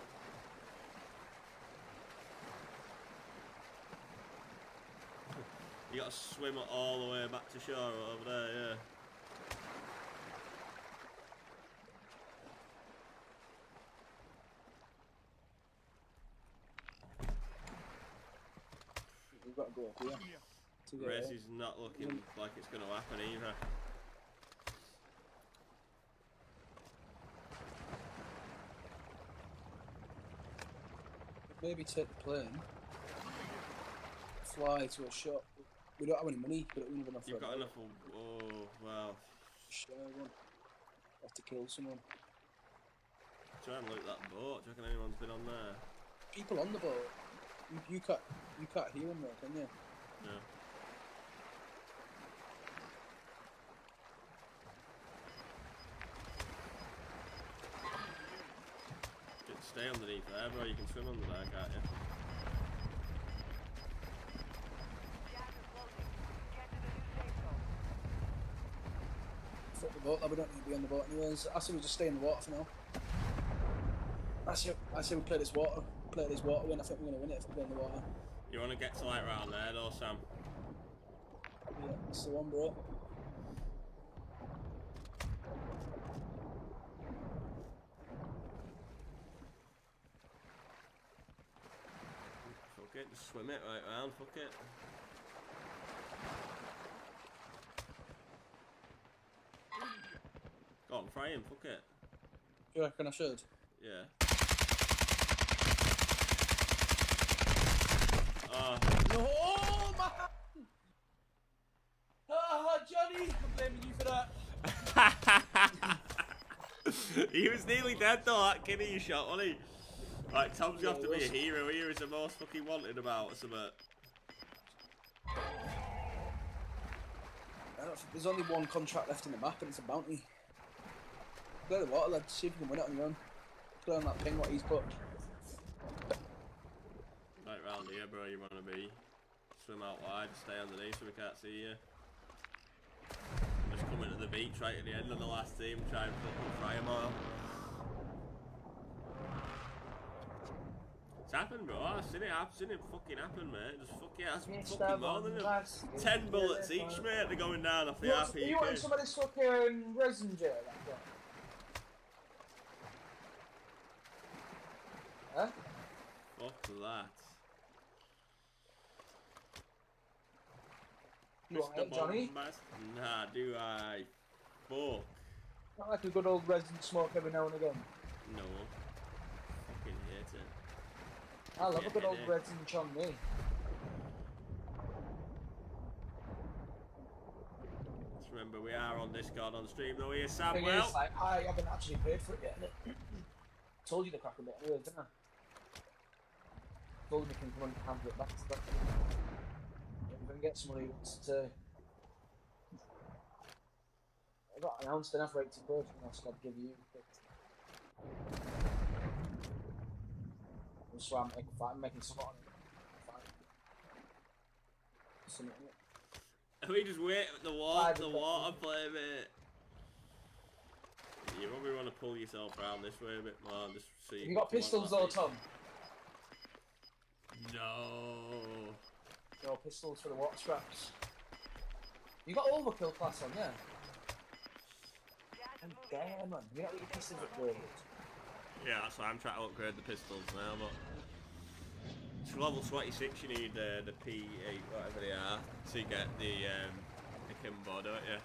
You gotta swim all the way back to shore over there, yeah. Go up here. To Race is not looking like it's gonna happen either. Maybe take the plane, fly to a shop. We don't have any money, but we have enough. You've got enough of. Oh, well. Share one. Have to kill someone. Try and loot that boat. Do you reckon anyone's been on there? People on the boat. You, you can't. You can't hear them, though, can you? No. Can stay underneath there, bro. You can swim under there, can't you? Gas is closing. Get to the new safe zone. Fuck the boat. We don't need to be on the boat anyways. I say we just stay in the water for now. I say, I say we play this water. Play this water win. I think we're gonna win it if we play in the water. You want to get to like round there, though, Sam? Yeah, that's the one, bro. Fuck it, just swim it right round. Fuck it. Go on, fry him. Fuck it. You reckon I should? Yeah. Oh, No, oh, man! Ah, Johnny! I'm blaming you for that. he was nearly dead though, that kid you shot, wasn't he? Right, Tom's got to be a hero here. Is the most fucking wanted about something. Don't think- There's only one contract left in the map, and it's a bounty. Play the water, lad. See if you can win it on your own. Play on that ping what he's put. Round here, bro, you want to be. Swim out wide, stay underneath so we can't see you. Just coming to the beach right at the end of the last team, try and fucking fry them all. It's happened, bro. I've seen it, I've seen it fucking happen, mate. Just fuck yeah, that's fucking more than them. Ten bullets each, mate. They're going down off the You want RPK. some of this fucking resin gel? Huh? Fuck that. Want it, Johnny? Nah, do I? Fuck. Not like a good old resin smoke every now and again. No. Fucking hate it. I love a good old Yeah. resin chong me. Just remember, we are on Discord on stream though. Here, Sam. Thing is, like, I haven't actually paid for it yet. Told you the crack a bit didn't I? Told he can come and handle it back to. If can get somebody who wants to. I got announced enough for 80 quid, and said I'd give you. But... That's why I'm making, I'm making something on it. Fine. Something on it. we just wait at the water, the water play, mate. You probably want to pull yourself around this way a bit more, just so you. Got pistols though, Tom? No. No pistols for the water straps. You got overkill class on, yeah? And damn, man. You got your pistols upgraded. Yeah, that's why I'm trying to upgrade the pistols now, but to level 26 you need uh, the P8, whatever they are, to get the um, akimbo, don't you?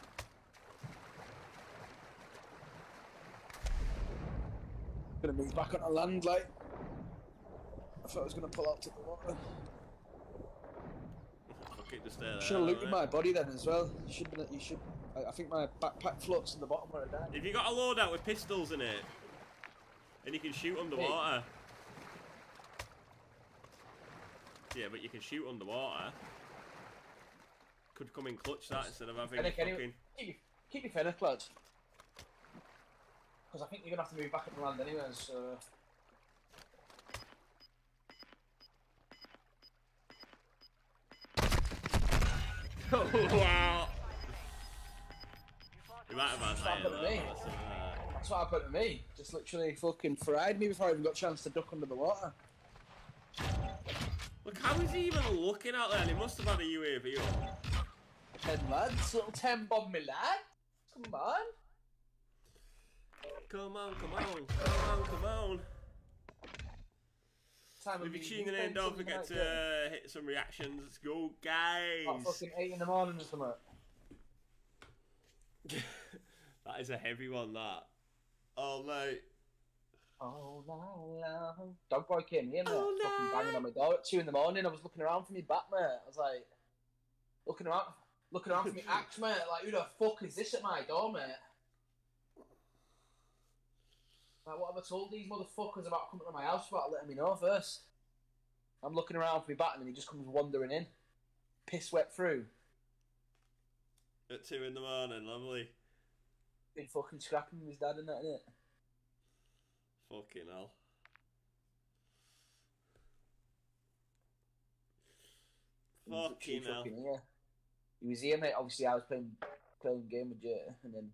Gonna move back onto land, like. I thought I was gonna pull out to the water. It, just there. Should have looked at my body then as well. You should been. You should. I, I think my backpack floats in the bottom where I died. If you got a loadout with pistols in it, and you can shoot underwater. Yeah, but you can shoot underwater. Could come in clutch that instead of having Fennec, fucking. keep keep your Fennec, lads. Because I think you're gonna have to move back up the land anyway, so. Wow! You might have had Stop higher it, me. that's, That's what happened to me. Just literally fucking fried me before I even got a chance to duck under the water. Look, how is he even looking out there? And he must have had a UAV on. Ten lads, little ten bomb me lad. Come on. Come on, come on, come on, come on. Time If you're tuning in, don't forget to uh, hit some reactions. Let's go, About guys! fucking eight in the morning or something. that is a heavy one, that. Oh, mate. Oh no, no. Dog boy came here, mate. Oh, fucking banging on my door at two in the morning. I was looking around for me bat, mate. I was like, looking around, looking around for me axe, mate. Like, who the fuck is this at my door, mate? Like, what have I told these motherfuckers about coming to my house without letting me know first? I'm looking around for my bat, and then he just comes wandering in, piss wet through. At 2 in the morning, lovely. Been fucking scrapping with his dad and that, innit? Fucking hell. He was Fucking hell. fucking. He was here, mate. Obviously, I was playing playing game with Jay, and then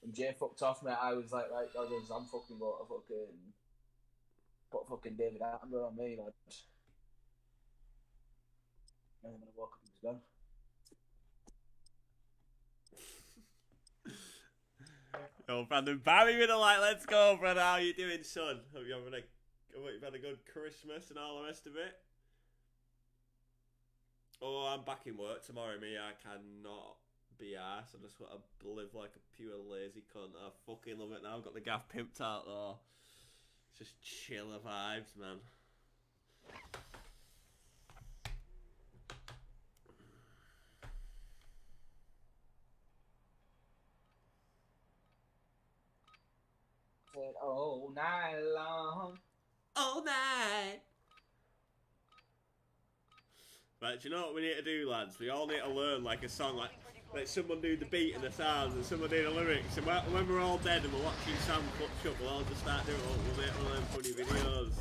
when Jay fucked off, mate, I was like, right, guys, I'm fucking got a fucking put fucking David Attenborough on me, lad. And I woke up, he was gone. Oh, Brandon Barry with a like, let's go, brother. How you doing, son? Hope you're having a, hope you've had a good Christmas and all the rest of it. Oh, I'm back in work tomorrow. Me, I cannot be arsed. I just want to live like a pure lazy cunt. I fucking love it now. I've got the gaff pimped out though. It's just chiller vibes, man. Said, oh, night long. all night. Right, do you know what we need to do, lads? We all need to learn like a song, like let someone do the beat and the sounds, and someone do the lyrics. And when we're all dead and we're watching Sam clutch up, we'll all just start doing it. We'll make of them funny videos.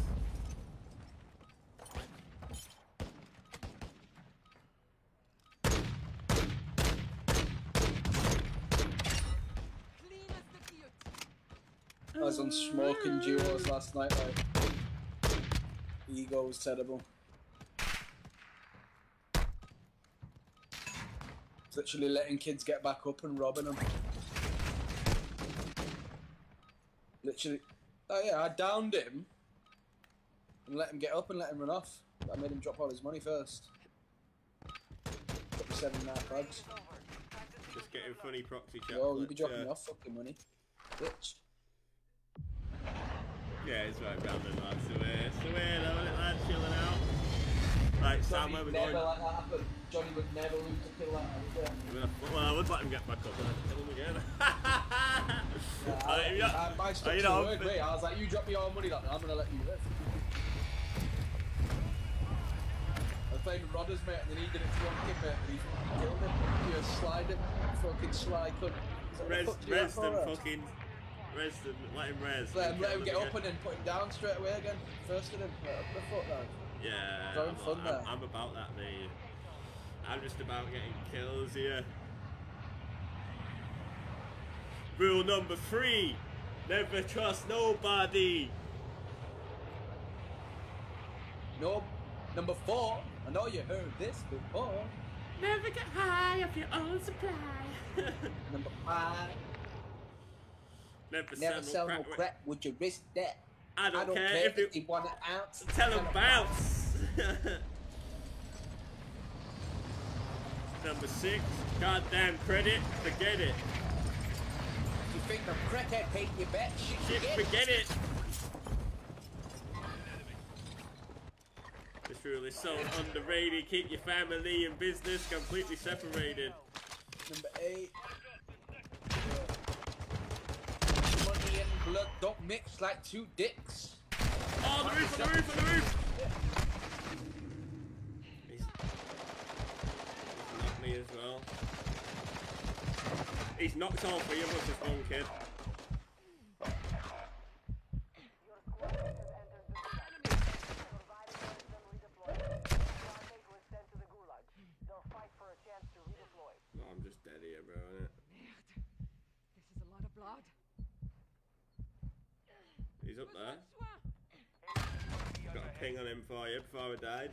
I was on smoking duos last night, like. Ego was terrible. Literally letting kids get back up and robbing them. Literally. Oh yeah, I downed him and let him get up and let him run off. I made him drop all his money first. Got me seven and a half bags. Just getting funny proxy chat. Yo, you be dropping uh, yeah. off fucking money. Bitch. Yeah, it's right, lads. The way, it's the way, though, isn't it, lads? Chilling out. Right, Sam, where we would never going? let that happen. Johnny would never lose a kill like that. would? Well, I would let him get back up and I'd kill him again. Yeah, I, if I, my stuck you to the mate. I was like, you drop me all money, that I'm gonna let you live. I was playing with Rodders, mate, and then he did it to one kid, mate, and he killed him. He was sliding, fucking sly cunt. Like, Res, fuck do you res them, fucking. Res them, let him res. Let him, let him get up again. and then put him down straight away again. First of him. The fuck, man? Yeah, I'm, fun I'm. I'm about that, mate. I'm just about getting kills here. Rule number three never trust nobody. No, number four. I know you heard this before. Never get high off your own supply. Number five. never, Never sell no crap with your wrist that. I don't, I don't care, care if it. he want it out. Tell him bounce. Number six. Goddamn credit. Forget it. You think the cricket hate you, bitch? Shit, forget it. This rule is so underrated. Keep your family and business completely separated. Number eight. Money and blood don't mix like two dicks. Oh, on the roof, on the roof, on the roof! He's, he's knocked me as well. He's knocked all three of us, this one kid. Your squad has entered the gulag. Surviving lets them redeploy. Squad mate was sent to the gulag. They'll fight for a chance to redeploy. Oh, I'm just dead here, bro, innit? Merde. This is a lot of blood. He's up there. Soin. Got a ping on I died.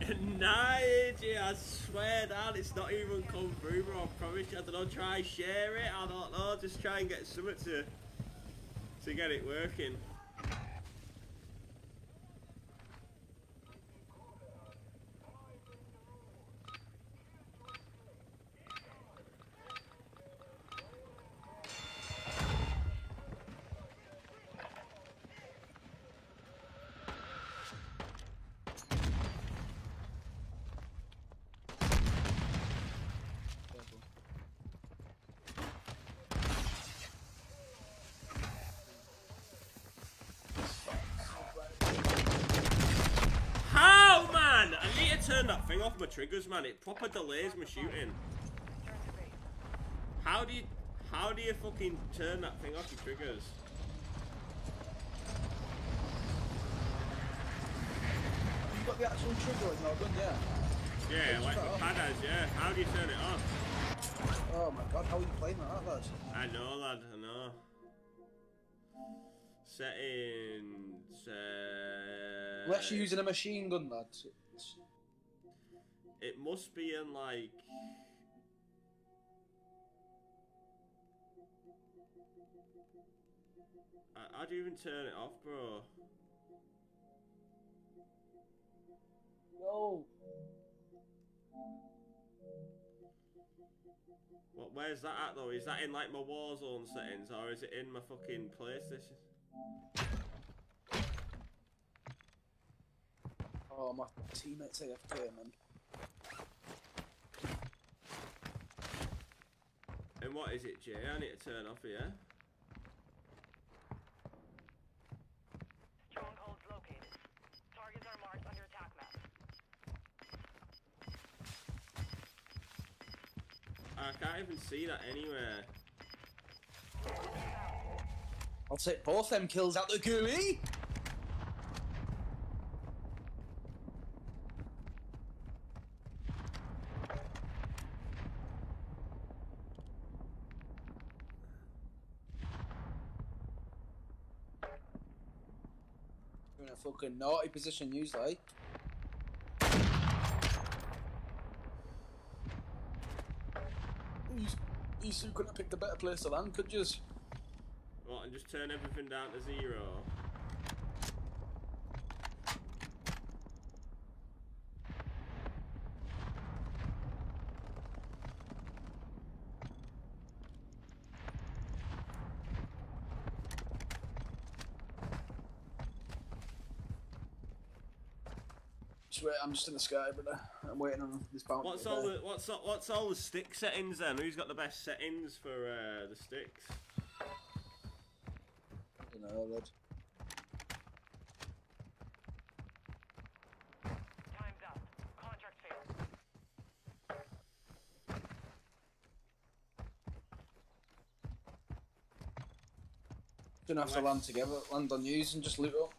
I swear down, it's not even come through, bro. I promise you. I don't know, try share it. I don't know, just try and get something to to get it working. Turn that thing off my triggers, man. It proper delays my shooting. Return to base. How do you, how do you fucking turn that thing off your triggers? You got the actual trigger your gun, yeah. Yeah, like turn it my off. pad has, yeah. How do you turn it off? Oh my god, how are you playing that, lads? I know, lad, I know. Settings. Uh, Unless you're using a machine gun, lads. It's- It must be in like. I- How do you even turn it off, bro? No. What? Where's that at though? Is that in like my Warzone settings or is it in my fucking PlayStation? Oh, my teammates AFK, man. And what is it, Jay? I need to turn off here. Strongholds located. Targets are marked on your attack map. I can't even see that anywhere. I'll take both them kills out the gooey. Fucking naughty position, usually. You, you couldn't have picked a better place to land, could you? What? And just turn everything down to zero. I'm just in the sky, brother. I'm waiting on this bounty. What's all the what's all, what's all the stick settings then? Who's got the best settings for uh, the sticks? I don't know, lad. Time's up. Contract failed. Gonna have to land together, land on yous and just loot up.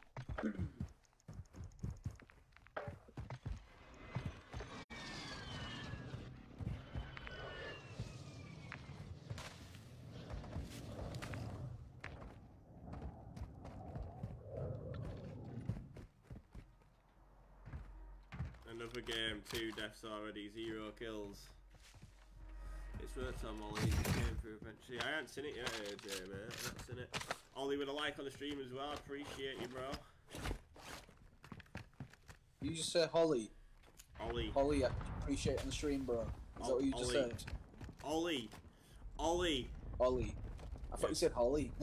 Another game, two deaths already, zero kills. It's worth Tom Molly came through eventually. I haven't seen it yet, uh, AJ, mate. I haven't seen it. Ollie with a like on the stream as well. I appreciate you, bro. You just said Holly. Ollie. Holly, I appreciate on the stream, bro. Is that what you just Ollie. said? Ollie. Ollie. Holly. I thought you said Holly.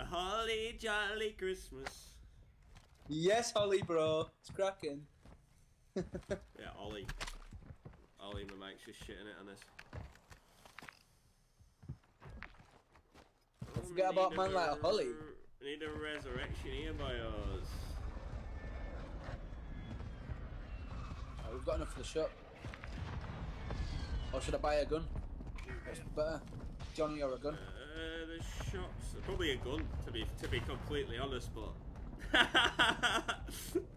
A holly jolly Christmas. yes, Holly, bro. It's cracking. Yeah, Ollie. Ollie, my mate's just shitting it on this. Don't forget about man like Ollie. We need a resurrection here, boys. Oh, we've got enough for the shop. Or should I buy a gun? What's better? Johnny or a gun? Uh, the shops, probably a gun to be to be completely honest, but.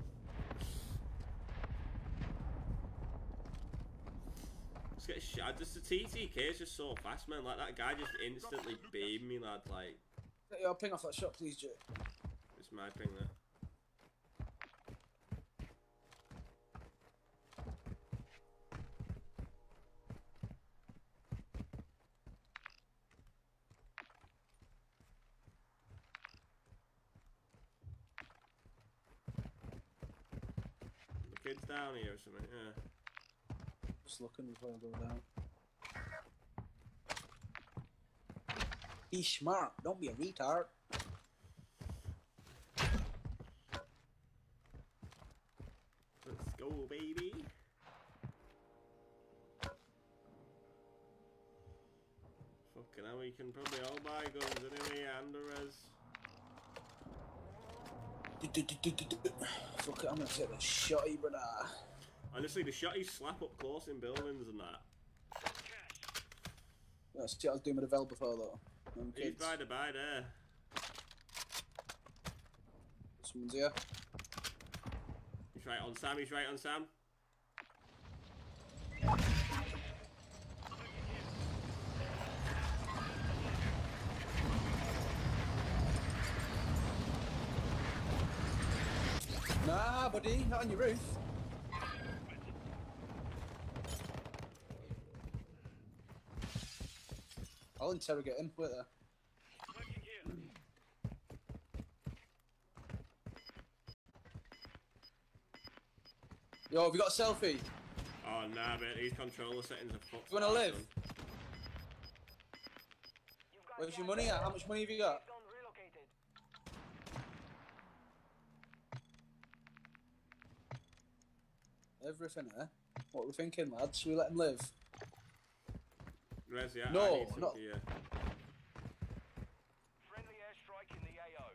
Just get shot. Just the TTK is just so fast, man. Like that guy just instantly beamed me, lad. Like Get your ping off that shot, please, Jay. it's my ping there. The kid's down here or something. Yeah. Just looking before I go down. Be smart. Don't be a retard. Let's go, baby. Fucking hell, we can probably all buy guns anyway, and a res. Fuck it, I'm gonna take the shotty, brother. Honestly, the shotties slap up close in buildings and that. That's what I was doing with the Vel before, though. Them He's kids. by the by there. Someone's here. He's right on Sam, he's right on Sam. Nah, buddy, not on your roof. I'll interrogate him. Wait there. Yo, have you got a selfie? Oh nah, mate, these controller settings are fucked. Do You wanna live? son. You've got Where's your money at? How much money have you got? relocated. Everything, eh? What are we thinking, lads? Should we let him live? Res, yeah, I No, need some not- uh, Friendly airstrike in the AO.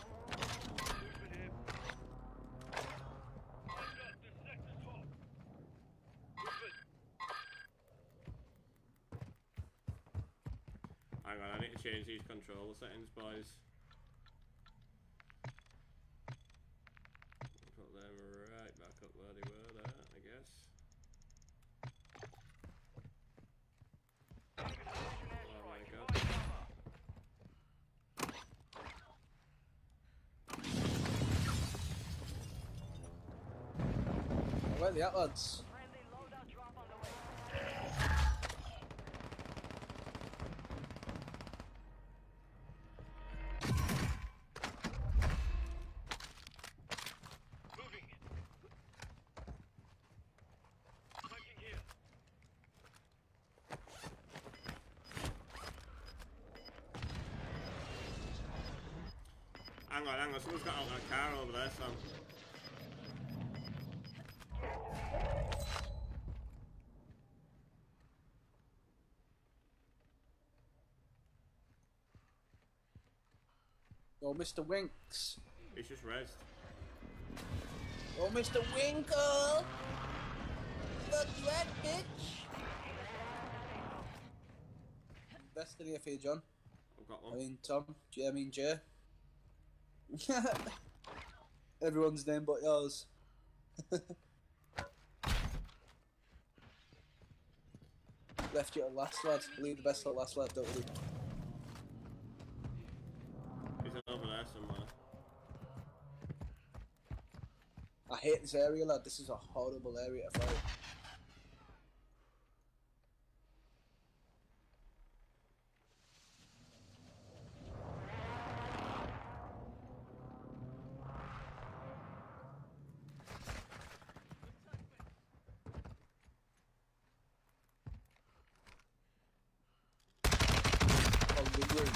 Movement here. I've got the sector top. Movement. Hang on, I need to change these controller settings, boys. Put them right back up where they were there, I guess. Oh my god. Where are they at, lads? Friendly loadout drop on the here. Hang on, hang on, someone's got out that car over there, Sam. Yo, Mr. Winks. It's just res. Oh, Mr. Winkle! Look red, bitch! Best for you, John. I've got I mean, Tom. I mean, Jay. Everyone's name but yours. Left you at last, lad. Leave the best at last, lad, don't we? He's over there somewhere. I this area, lad. This is a horrible area to fight. Oh, big room.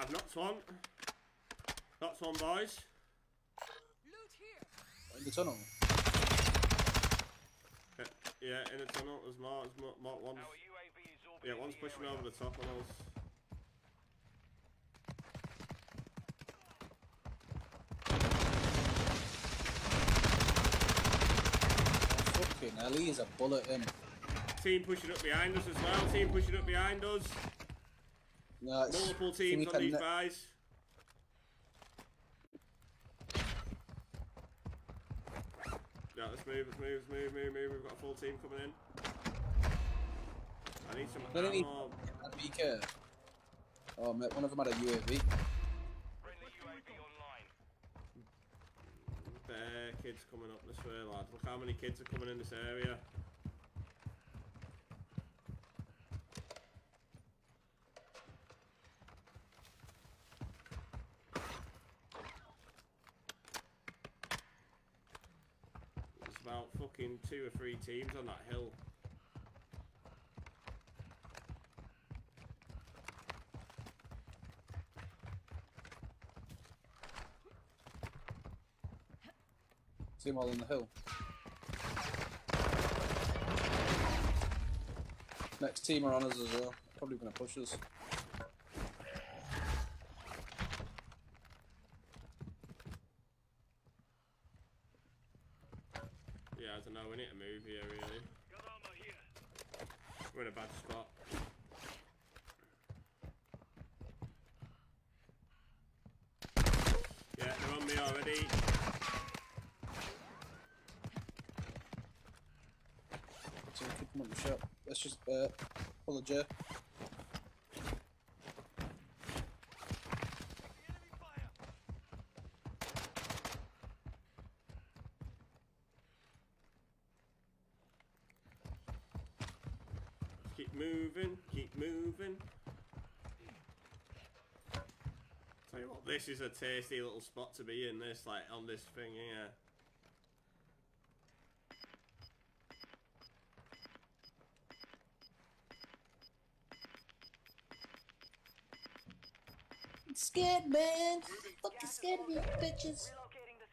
I've knocked one. Knocked one, boys. Loot here. In the tunnel. Uh, Yeah, in the tunnel. There's more. There's more. more one's, Our UAV is orbiting yeah, one's the pushing area. over the top. One else. He is a bullet in. Team pushing up behind us as well. Team pushing up behind us. No, Multiple teams on these guys. Yeah, let's move, let's move, let's move, move, move. We've got a full team coming in. I need some No, need- ammo. BK. Oh, mate, one of them had a UAV. Friendly UAV online. Kids coming up this way, lad. Look how many kids are coming in this area. There's about fucking two or three teams on that hill. See them all on the hill. Next team are on us as well. Probably gonna push us. Yeah, I don't know. We need to move here, really. Got armor here. We're in a bad spot. Yeah, they're on me already. So keep them on the shot. Let's just pull a J. Enemy fire. Keep moving, keep moving. Tell you what, this is a tasty little spot to be in. This, like, on this thing here. Scared man, fucking scared of you bitches. Relocating the.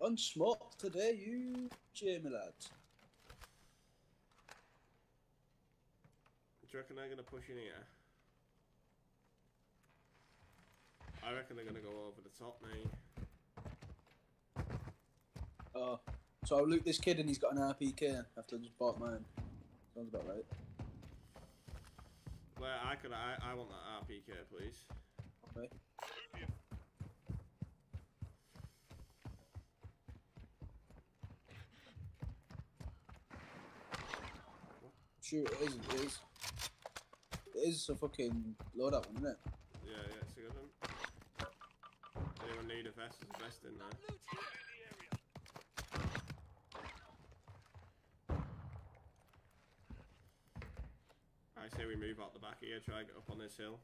Unsmoked today, you Jamie lad. Do you reckon they're gonna push in here? I reckon they're gonna go over the top, mate. Oh, so I loot this kid and he's got an RPK after I just bought mine. Sounds about right. Where I could, I, I want that RPK, please. Okay. Sure, it is. It is. It is a fucking loadout one, isn't it? Yeah, yeah, it's a good one. Anyone need a vest? There's a vest in there. Loot here. In the area. I say we move out the back here, try and get up on this hill.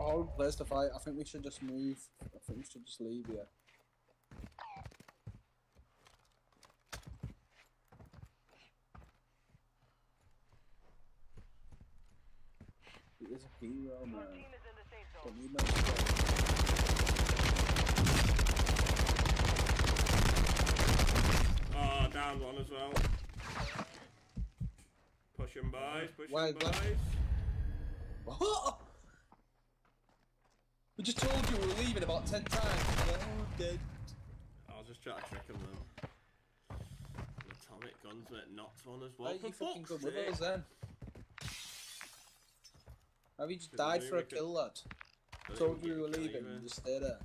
Oh, contract. the fight. I think we should just move. I think we should just leave here. He is a hero, Your man. team is in the safe zone. Don't need no support. Oh, down one as well. Push 'em boys, push why- boys. What? We just told you we were leaving about ten times. Oh, dead. I was just trying to trick 'em then. Atomic guns, mate, knocked one as well. are you fucking good with us then? Have you just died for a kill, lad? I Told you we were get a kill leaving and just stay there.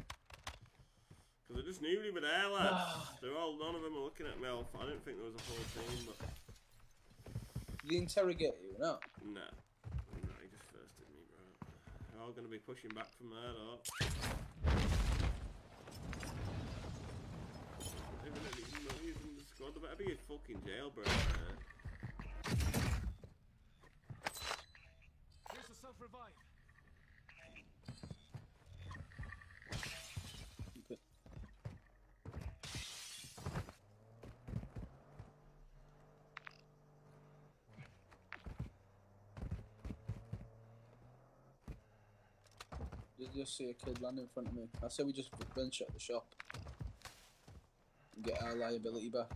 Because I just knew they were there, lads. They're all, none of them are looking at me. I didn't think there was a whole team, but Did he interrogate you or not? no. No, he just firsted me, bro. They're all going to be pushing back from there, though. Even if he's not using the squad, there better be a fucking jailbreak there. Just see a kid land in front of me? I say we just bench at the shop and get our liability back.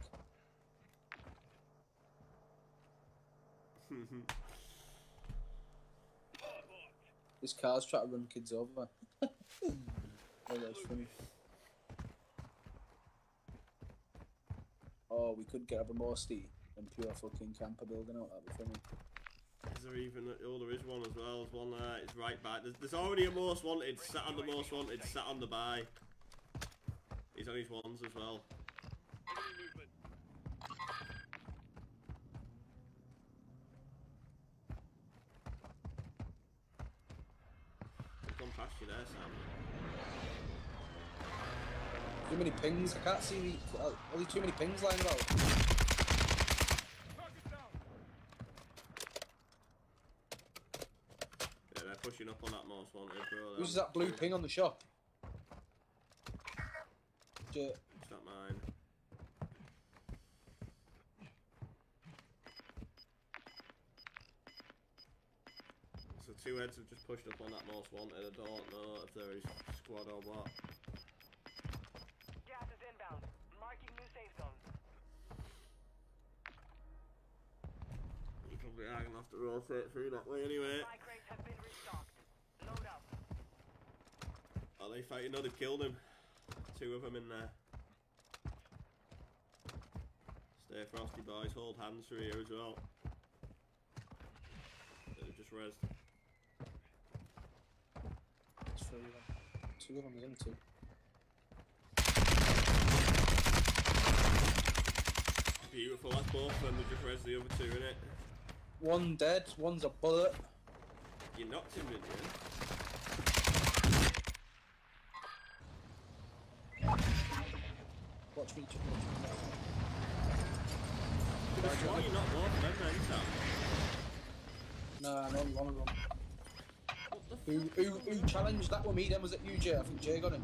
This car's trying to run kids over. oh, that's funny. Oh, we could get up a more steep and pure fucking camper building out. That'd be funny. There even? Oh, there is one as well. There's one there. It's right back. There's, there's already a most wanted. Sat on the most wanted. Sat on the buy. He's on his ones as well. Gone past you there, Sam. Too many pings. I can't see. The, uh, only too many pings lying about. Target down. Yeah, they're pushing up on that most wanted, bro. Who's that blue ping on the shop? It's not mine. So two heads have just pushed up on that most wanted. I don't know if they're squad or what. Gas is inbound. Marking new safe zone. You probably are gonna have to rotate through that way anyway. Supply crates have been restocked. Load up. Are they fighting? No, they've killed him. Two of them in there. Stay frosty, boys. Hold hands for here as well. They've just rezzed. three of them. Two of them is into. Beautiful, that's both of them. They've just rezzed the other two, innit? One dead. One's a bullet. You knocked him, didn't you? Watch me. Why are you not both of them then, Sam? Nah, no, one of them. Who, who, who challenged that with me then? Was it you, Jay? I think Jay got him.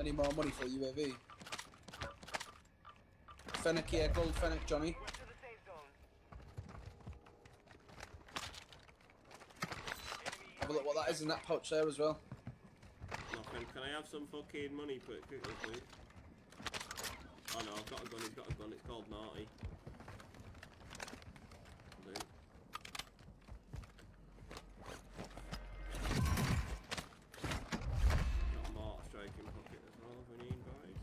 Any more money for UAV? Fennec here, gold Fennec, Johnny. We're to the safe zone. Have a look what that is in that pouch there as well. Nothing. Can I have some fucking money quick, quickly, please? Oh no, I've got a gun. He's got a gun. It's called Naughty. Dude. Got a mortar strike in pocket as well if we need, boys.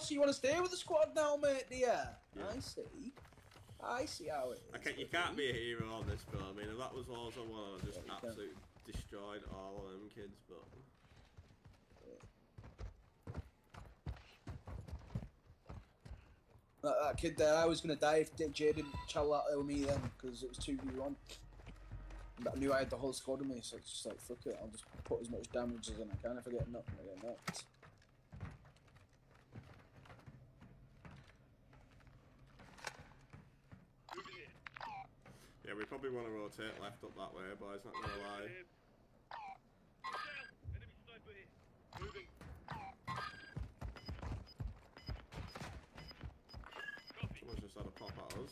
Oh, so you want to stay with the squad now, mate, dear? Yeah. I see. I see how it is. I can't, you can't be a hero on this, bro. I mean, if that was also one, I just Yeah, you absolutely destroyed all of them kids, but. That, that kid there, I was gonna die if Jay didn't chow that with me then, because it was 2v1. But I knew I had the whole squad of me, so it's just like, fuck it, I'll just put as much damage as I can. If I get knocked, I get knocked. Moving in. Yeah, we probably want to rotate left up that way, boys, not gonna lie. Someone's just had a pop at us.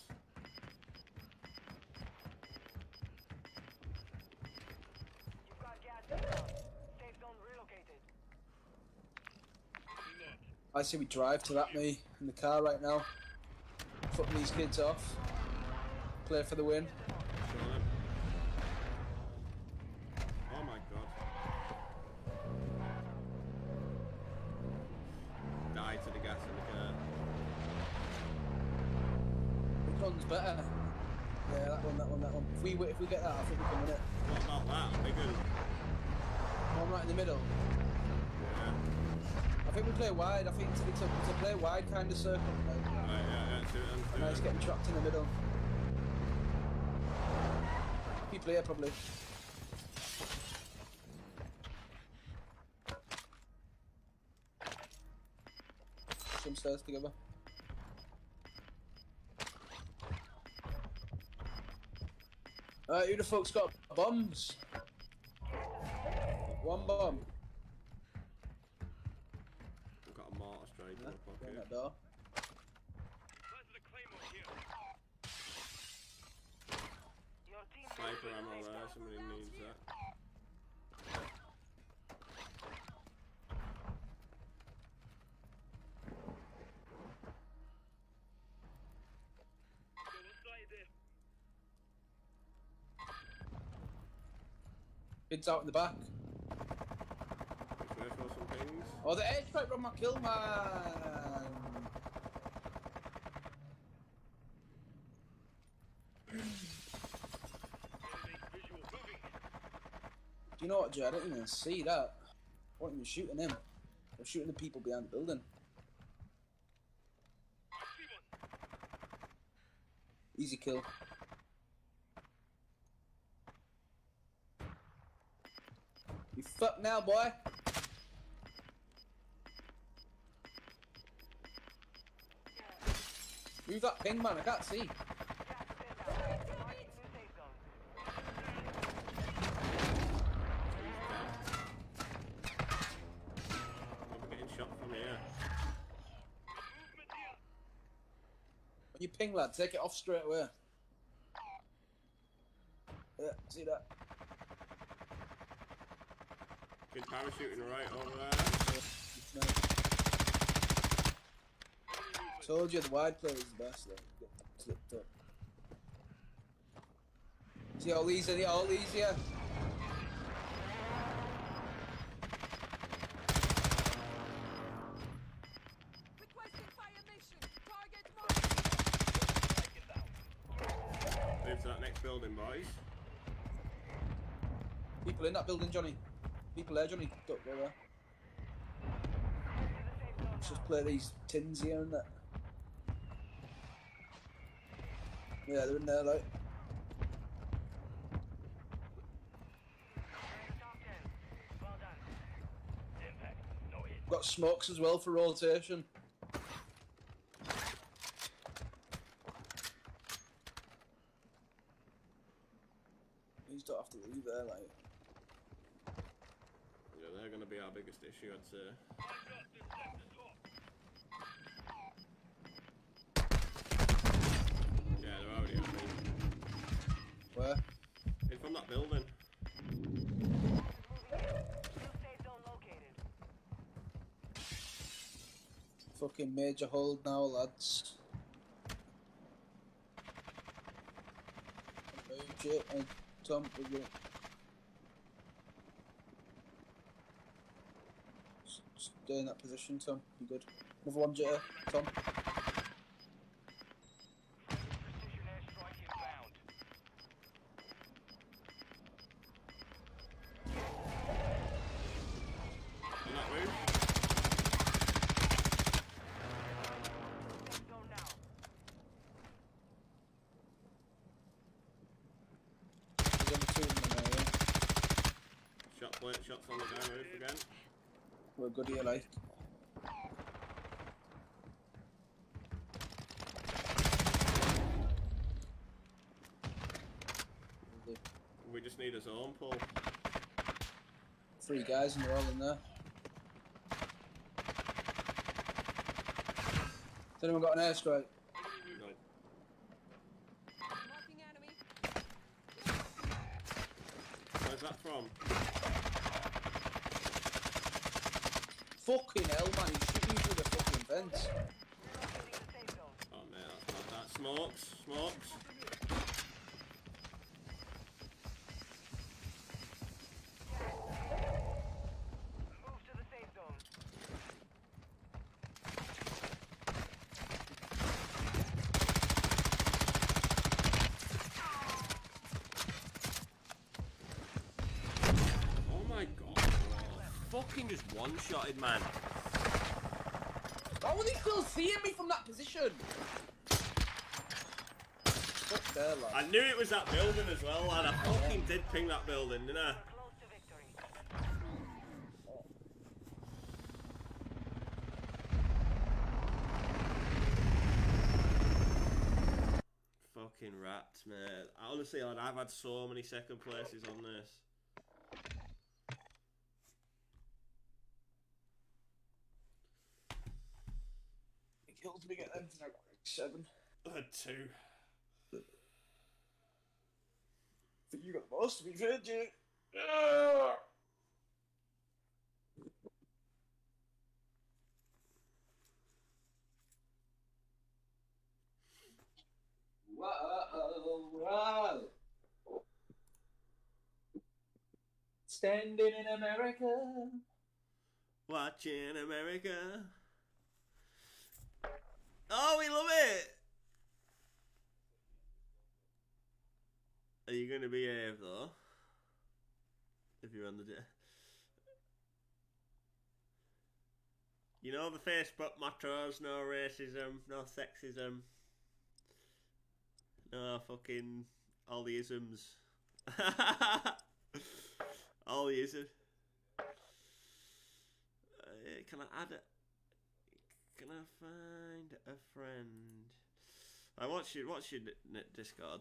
I say we drive to that me in the car right now. fuck these kids off. Play for the win. Oh my god. Die to the gas in the car. Which one's better? Yeah, that one, that one, that one. If we if we get that, I think we can win it. What about that? Big one. One right in the middle. Yeah. I think we play wide. I think it's, it's, a, it's a play wide kind of circle. Right, yeah, yeah, shoot him, um, and now it's getting trapped in the middle. Player probably. Some stairs together. Alright, who the fuck's got bombs? One bomb. I've got a mortar straight in Yeah, the go in pocket. Sniper ammo there, somebody needs that. Got inside there. Kids out in the back. Just wait for some pings. Oh, the airstrike on my kill, man! Enemy visual moving. Do you know what, Jay? I didn't even see that. I wasn't even shooting him. I was shooting the people behind the building. Easy kill. You fuck now, boy. Move that ping, man. I can't see. Ping, lad, take it off straight away. Yeah, see that? Kid parachuting right over there. Nice. Told you the wide play is the best. Though. Get slipped up. See all these in all these here. That building, Johnny. People there, Johnny. Don't go there. Let's just play these tins here and that. Yeah, they're in there, like. Top 10. Well done. Impact. No hit. Got smokes as well for rotation. These don't have to leave there, like. Yeah, they're going to be our biggest issue, I'd say. I got this sector's hot. Yeah, they're already on me. Where? In from that building. New safe zone located. Fucking major hold now, lads. Move shit and Tom with you. S- Stay in that position, Tom. You good? Another one, Jitter. Tom. Precision airstrike inbound. On that roof. Safe zone now. There's only two of them in there, yeah. Shot plate, shots on the down roof again. We're good here, like. We just need a zone pull. Three guys and they're all in there. Has anyone got an airstrike? No. Marking enemy. Where's that from? Fucking hell, man, he's shooting through the fucking fence. Leaving the safe zone. Oh man, that's, that, that's smokes, smokes. Move to the safe zone. Oh my god. Fucking just one-shotted, man. How are they still seeing me from that position? I knew it was that building as well, and I fucking did ping that building, didn't I? Close to victory. Fucking rats, man. Honestly, I've had so many second places on this. It kills me get them to like seven. I had two. I think you got the most to be fair, Jay. Whoa, whoa. Standing in America. Watching America. Oh, we love it! Are you going to behave though? If you're on the. Di- you know the Facebook mottos: no racism, no sexism, no fucking all the isms. all the isms. Uh, can I add it? Can I find a friend? I what's your what's your Discord?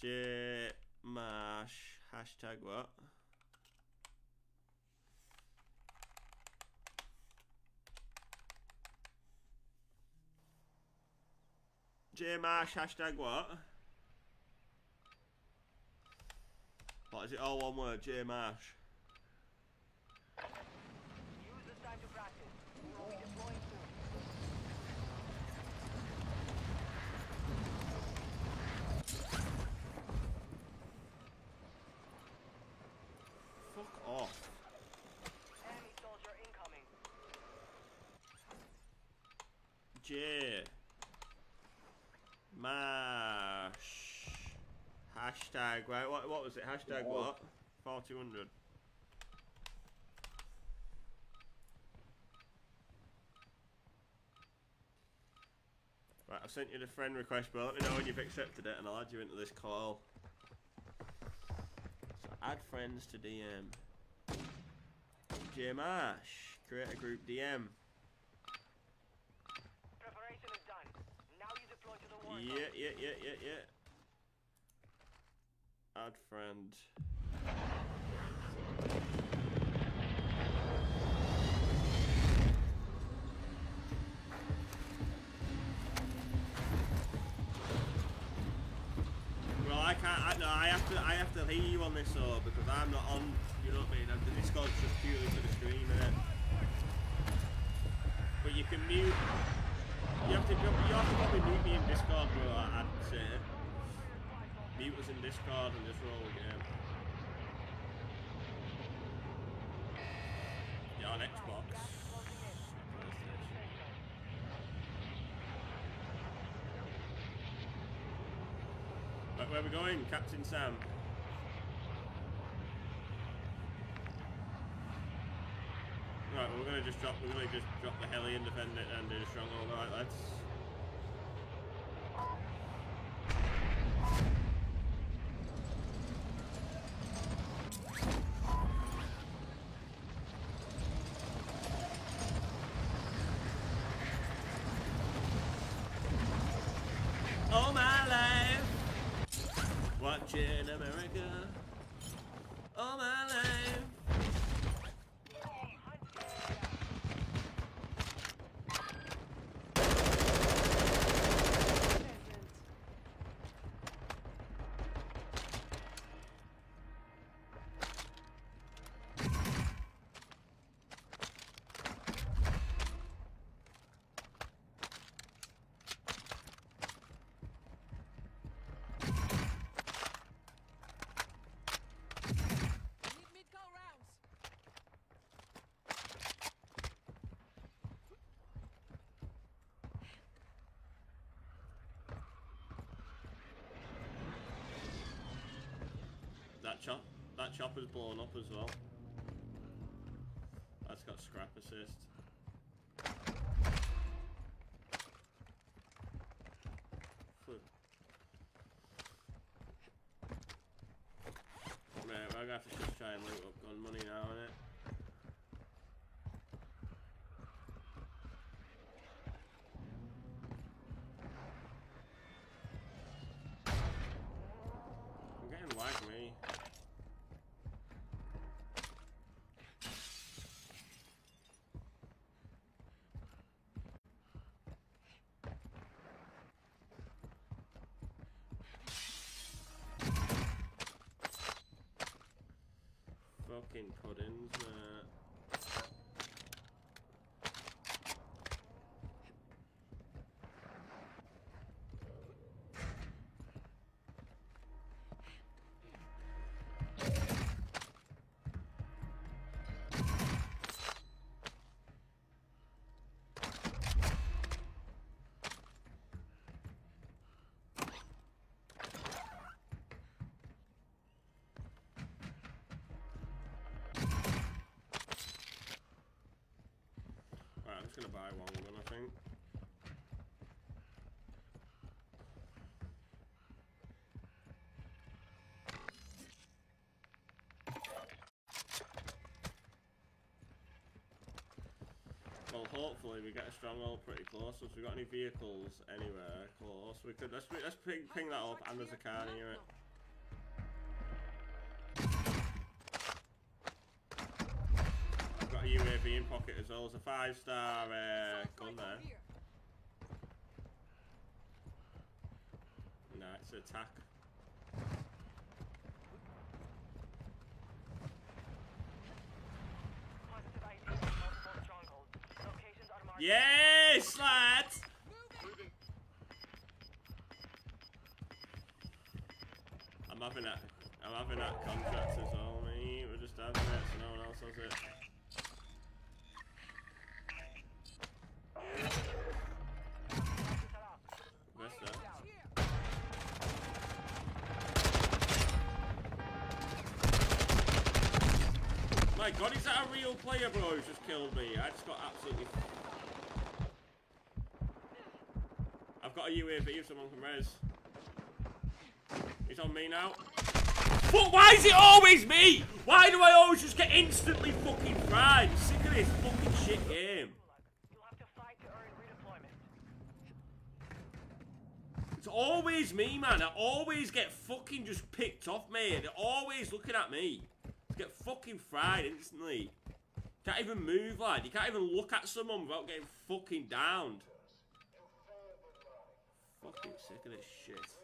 J Marsh hashtag what? J Marsh hashtag what? What is it? All one word. J Marsh. Use this time to practice. We will be deploying soon. Fuck off. Enemy soldier incoming. J Marsh hashtag right what what was it? Hashtag what? Forty hundred. Right I've sent you the friend request but let me know when you've accepted it and I'll add you into this call. So add friends to DM J Marsh create a group DM Preparation is done. Now you deploy to the war zone. Yeah, yeah, yeah, yeah, yeah. Add friend. Well, I can't. I, no, I have to. I have to hear you on this, though, because I'm not on. You know what I mean? The Discord's just purely for the stream, innit? But you can mute. You have to. You have to probably mute me in Discord, bro. I'd say. Mute us in Discord and just roll a game. Yeah, on Xbox. Right, where are we going, Captain Sam? Right, well, we're gonna just drop. We're gonna just drop the heli and defend it and do the stronghold. Alright, lads. All chopper's blown up as well. That's got scrap assist. Fuck. Right, we're gonna have to just try and loot up gun money now, innit? I'm getting lag me. Fucking puddings, man. Uh, just gonna buy one gun, I think. Well, hopefully we get a stronghold pretty close. So if we've got any vehicles anywhere close, we could let's let's ping, ping that up. And there's a car near it. Pocket as well. It's a five star uh, gun there. Nah, it's attack. Positive ID on multiple strongholds. Locations are marked. Yes, lads! I'm having that. I'm having that contract as well, mate. We're just having it, so no one else has it. God, is that a real player, bro? Who's just killed me? I just got absolutely. I've got a UAV if someone can res. He's on me now. But why is it always me? Why do I always just get instantly fucking fried? I'm sick of this fucking shit game. It's always me, man. I always get fucking just picked off, mate. They're always looking at me. Fucking fried instantly. Can't even move, lad. You can't even look at someone without getting fucking downed. Fucking sick of this shit.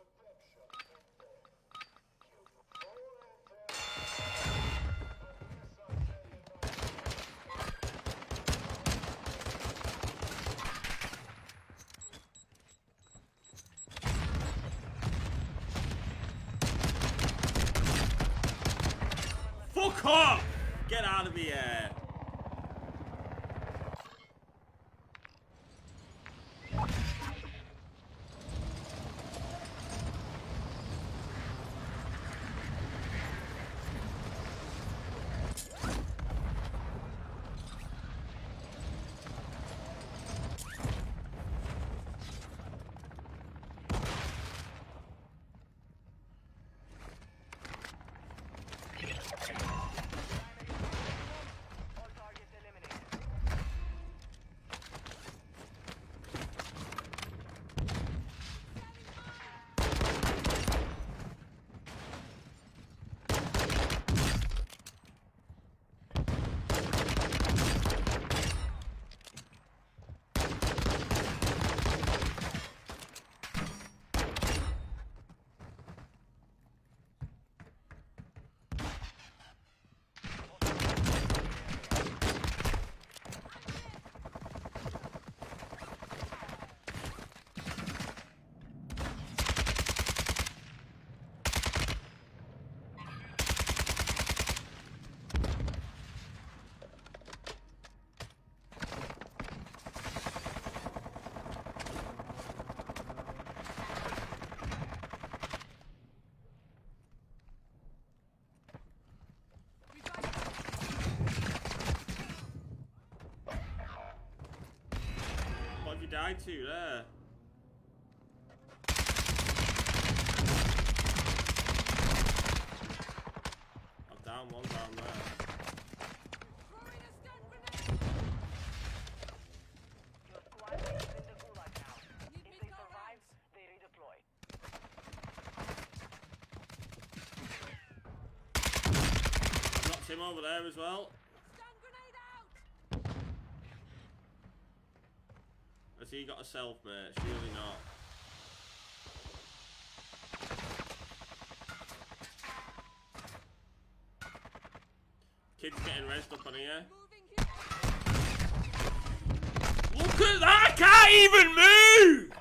They call survive, rounds. they redeploy. I've knocked him over there as well. Has he got a self, mate? Surely not. Kid's getting rezzed up on here. Look at that! I can't even move!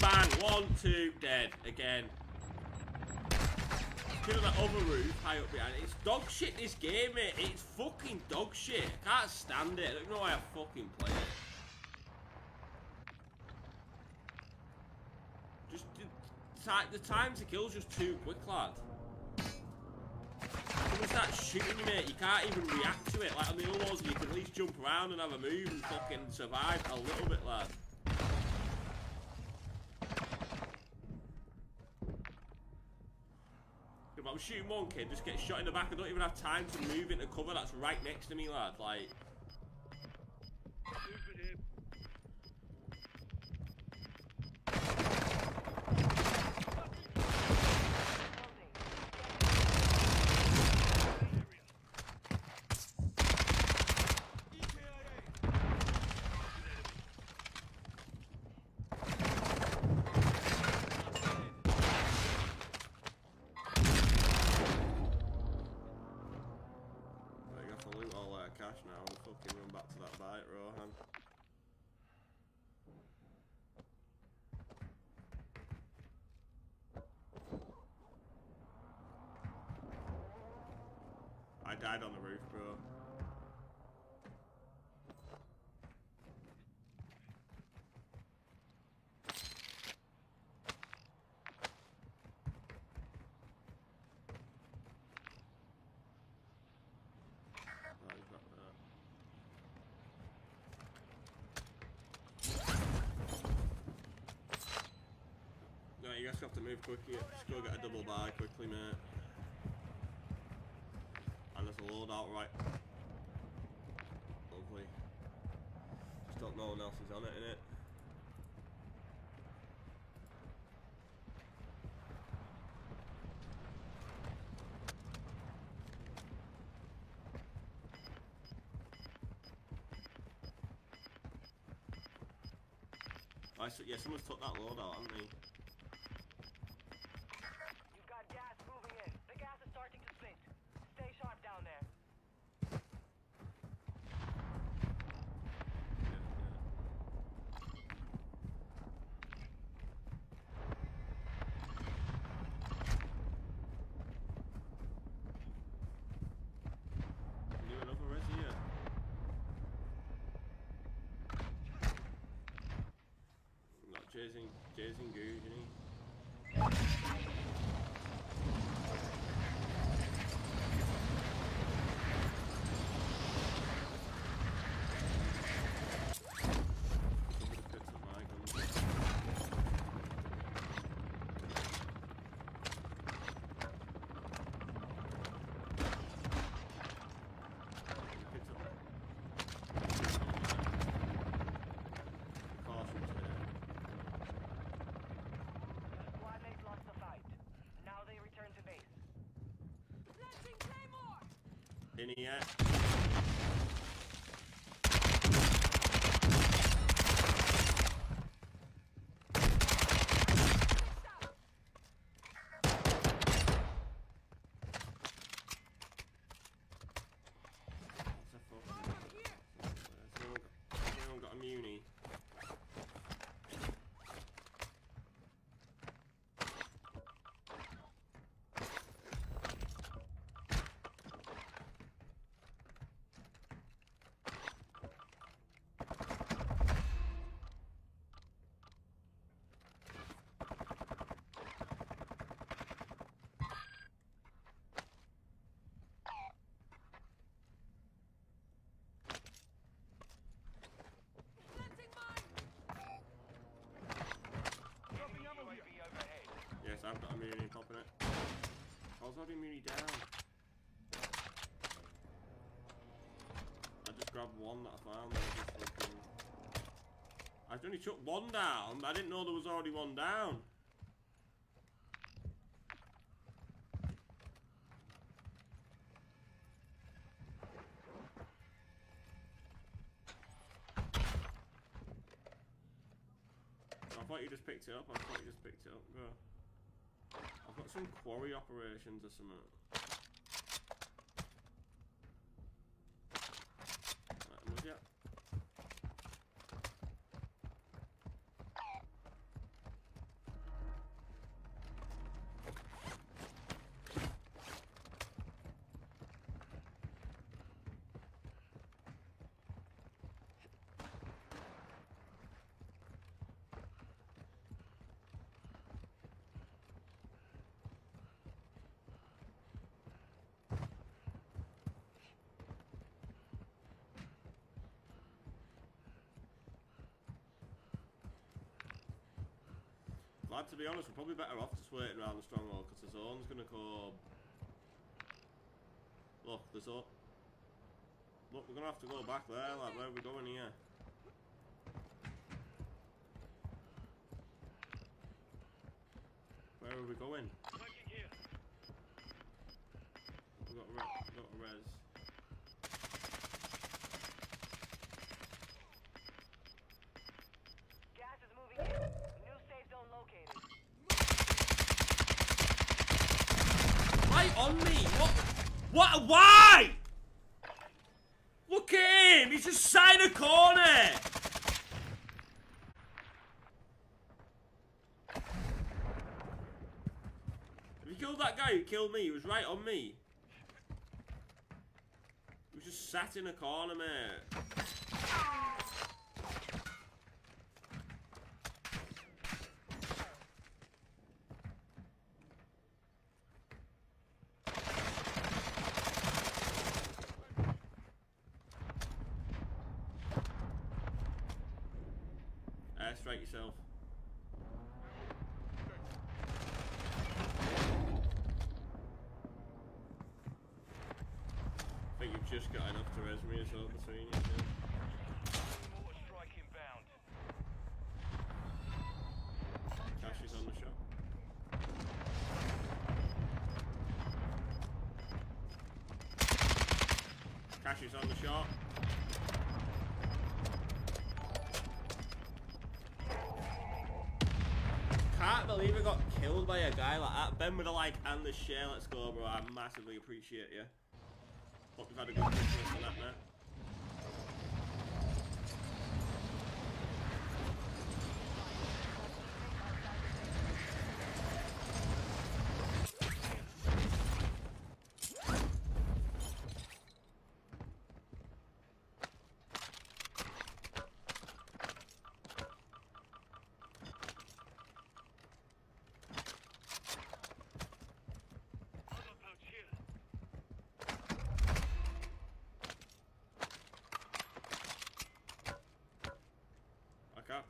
Bang! One, two, dead. Again. On that other roof, high up behind. It's dog shit, this game, mate. It's fucking dog shit. I can't stand it. I don't know why I fucking play it. Just, the, time to kill is just too quick, lad. When they start shooting you, mate, you can't even react to it. Like on the other ones, you can at least jump around and have a move and fucking survive a little bit, lad. Shooting one kid, just get shot in the back. I don't even have time to move into cover. That's right next to me, lad. Like, Moving in. I have to loot all that cash now and fucking run back to that bite, Rohan. I died on the roof, bro. Oh, he's not there. No, you guys have to move quickly. Just go get a double buy quickly, mate. And there's a loadout right. Lovely. Just hope no one else is on it, innit? I s yeah, someone's took that loadout, haven't they? You've got gas moving in. The gas is starting to split. Stay sharp down there. Can you do another res here? Not chasing, chasing Googe, isn't he? Somebody picked up my gun. Picked up. Caution's there. Squad mate lost the fight. Now they return to base. Planting Claymore! In here. What's that for? Has anyone got- has anyone got a muni? Was already nearly down. I just grabbed one that I found. I just. I only took one down, I didn't know there was already one down. I thought you just picked it up. I thought you just picked it up. Go. Some quarry operations or something. Right, I'm with ya. Lad, to be honest, we're probably better off just waiting around the stronghold because the zone's gonna go. Look, the zone. Look, we're gonna have to go back there. Like, where are we going here? Where are we going? Smoking here. We got a re- we got a res. Gas is moving in. New safe zone located. Right on me. What? What? Why? Look at him. He's just sat in a corner. Have you killed that guy who killed me? He was right on me. He was just sat in a corner, mate. Airstrike yourself. I think you've just got enough to res me as well between you two. Mortar strike inbound. Cash is on the shot. Cash is on the shot. Can't believe I got killed by a guy like that. Ben with a like and the share. Let's go, bro. I massively appreciate you. Had a good Christmas and that, mate.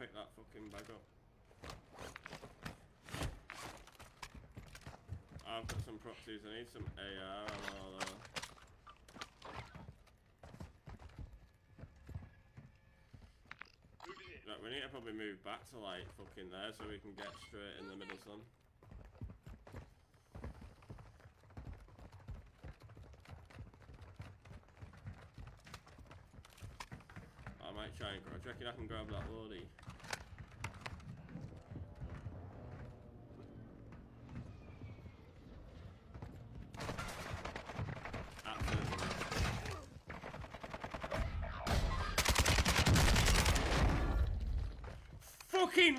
Pick that fucking bag up. I've got some proxies. I need some AR. Moving in. Right, we need to probably move back to like fucking there so we can get straight in the middle sun. I might try and grab. You reckon I can grab that loadie? Absolutely not.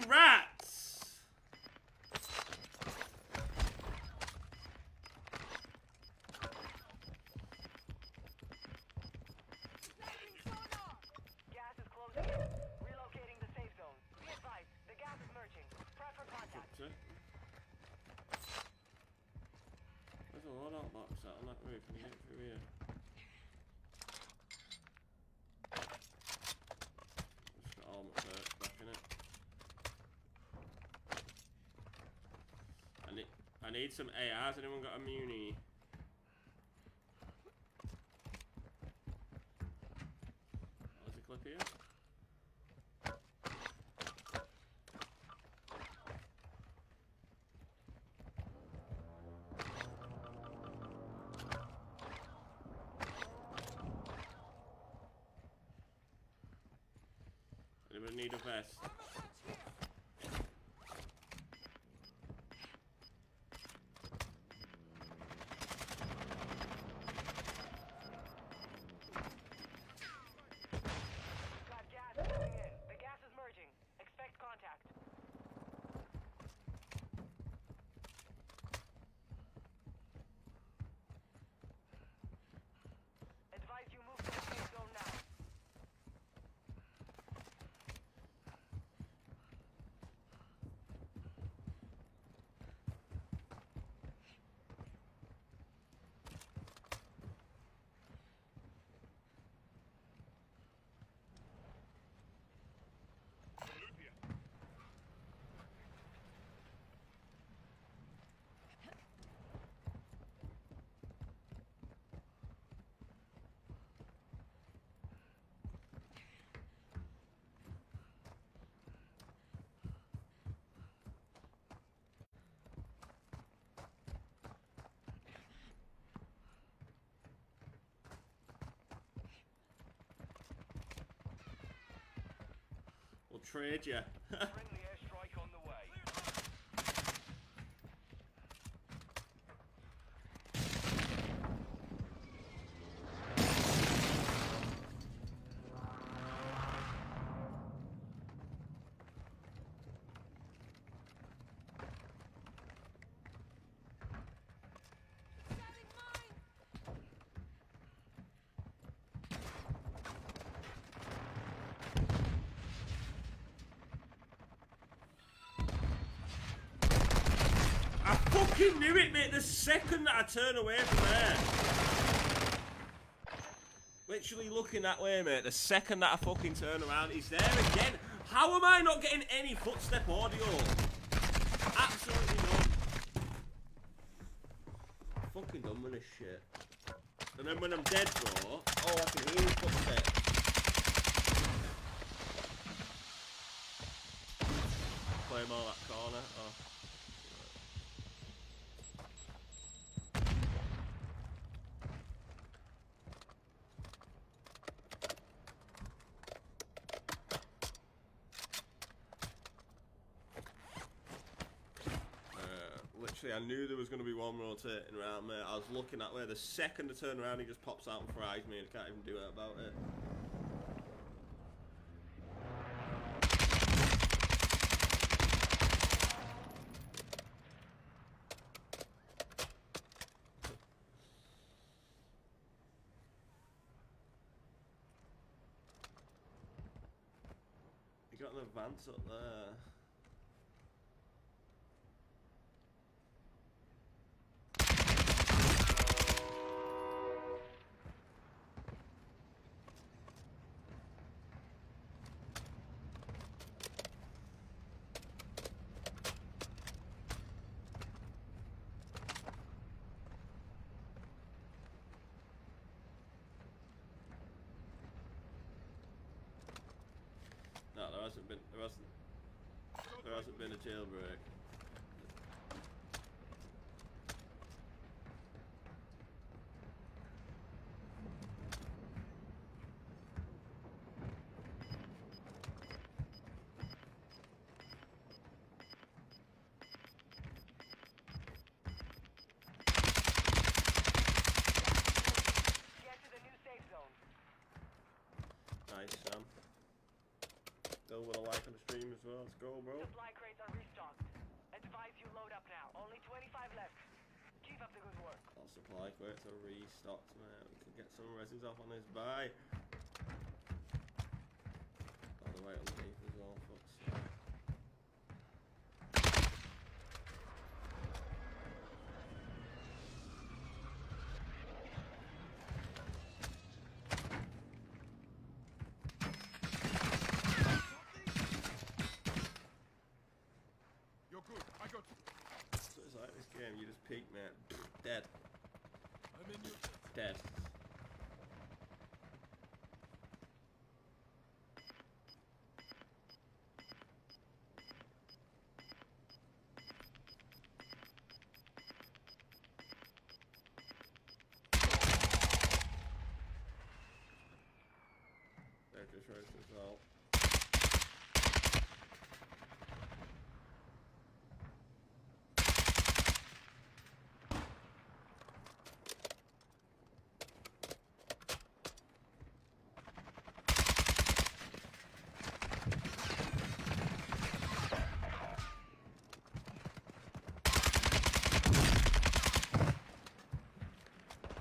Fucking rats! Gas is closing in. Relocating the safe zone. Be advised, the gas is merging. Prep for contact. That's it. There's a loadout box out on that roof. Can you get through here? Just got all my perks back in it. I need, some need some Anyone got a muni? There's a clip here. Anyone need a vest? Got gas moving in. The gas is merging. Expect contact. Advise you move to the safe zone now. Salute here. We'll trade you. fucking knew it, mate. The second that I turn away from there. Literally looking that way, mate. The second that I fucking turn around, he's there again. How am I not getting any footstep audio? Absolutely none. Fucking done with this shit. And then when I'm dead, bro, oh, I can hear his footsteps. Play him all that corner. Oh. Uh, literally, I knew there was going to be one rotating around me. I was looking at where the second I turn around, he just pops out and fries me, and I can't even do it about it. You got an advance up there. Hasn't been. There hasn't. There hasn't been a jailbreak. Get to the new safe zone. Nice, Sam. Still with a like on the stream as well. Let's go, bro. Supply crates are restocked. Advise you load up now. Only 25 left. Keep up the good work. All supply crates are restocked, man. We can get some resins off on this buy. All the way underneath as well, fuck's sake. You're good. I got you. That's what it's like this game. game. You just peaked, mate. Dead. I'm in your Dead. There just rose as well.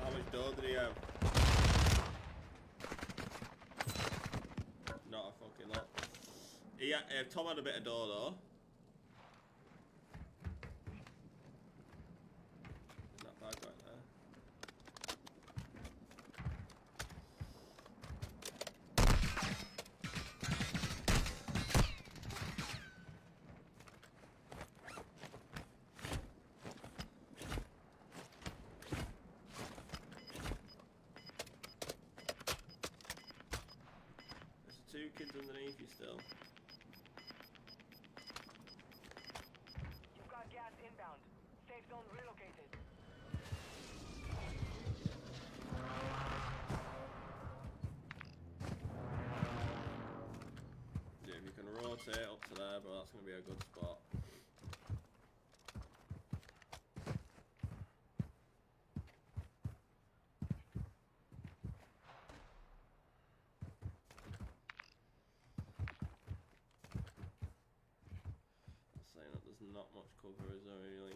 How much dough did he have? Not a fucking lot. Uh, Tom had a bit of dough though. Not bad right there. There's two kids underneath you still. You've got gas inbound. Safe zone relocated. Yeah, if you can rotate up to there, but that's going to be a good spot. Saying that there's not much cover, is there really?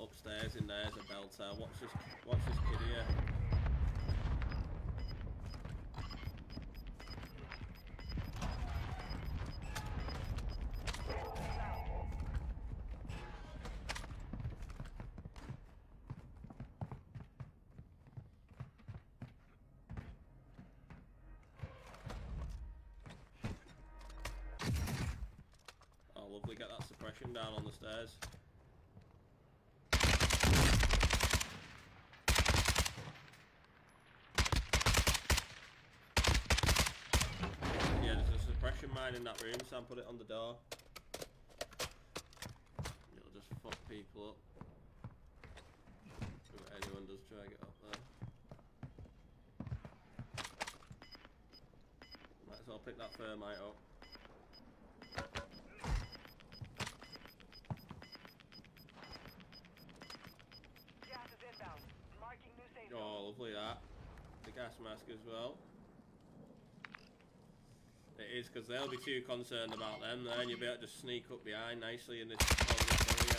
Upstairs in there's a belter. Watch this, watch this in that room, Sam. Put it on the door. It'll just fuck people up. If anyone does try to get up there. Might as well pick that thermite up. Gas is inbound. Marking new safe oh, zone. Oh, lovely that. The gas mask as well. Because they'll be too concerned about them. Then you'll be able to just sneak up behind nicely in this area.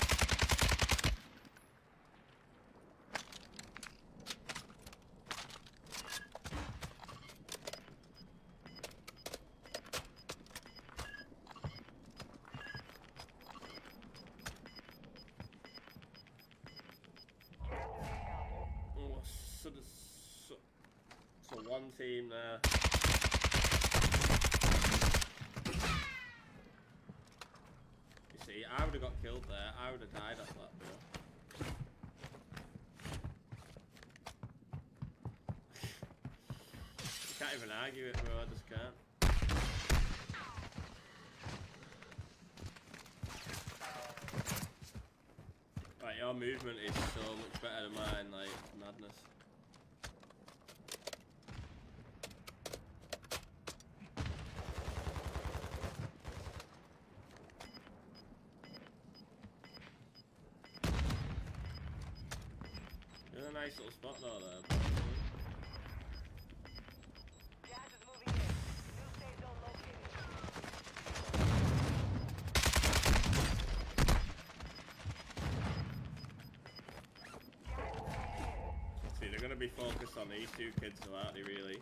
Oh, so one team there. You see, I would have got killed there. I would have died at that, bro. can't even argue it, bro. I just can't. Right, your movement is so much better than mine, like madness. You're in a nice little spot though there. Gas is moving in. New zone located. See, they're gonna be focused on these two kids, aren't they? Really?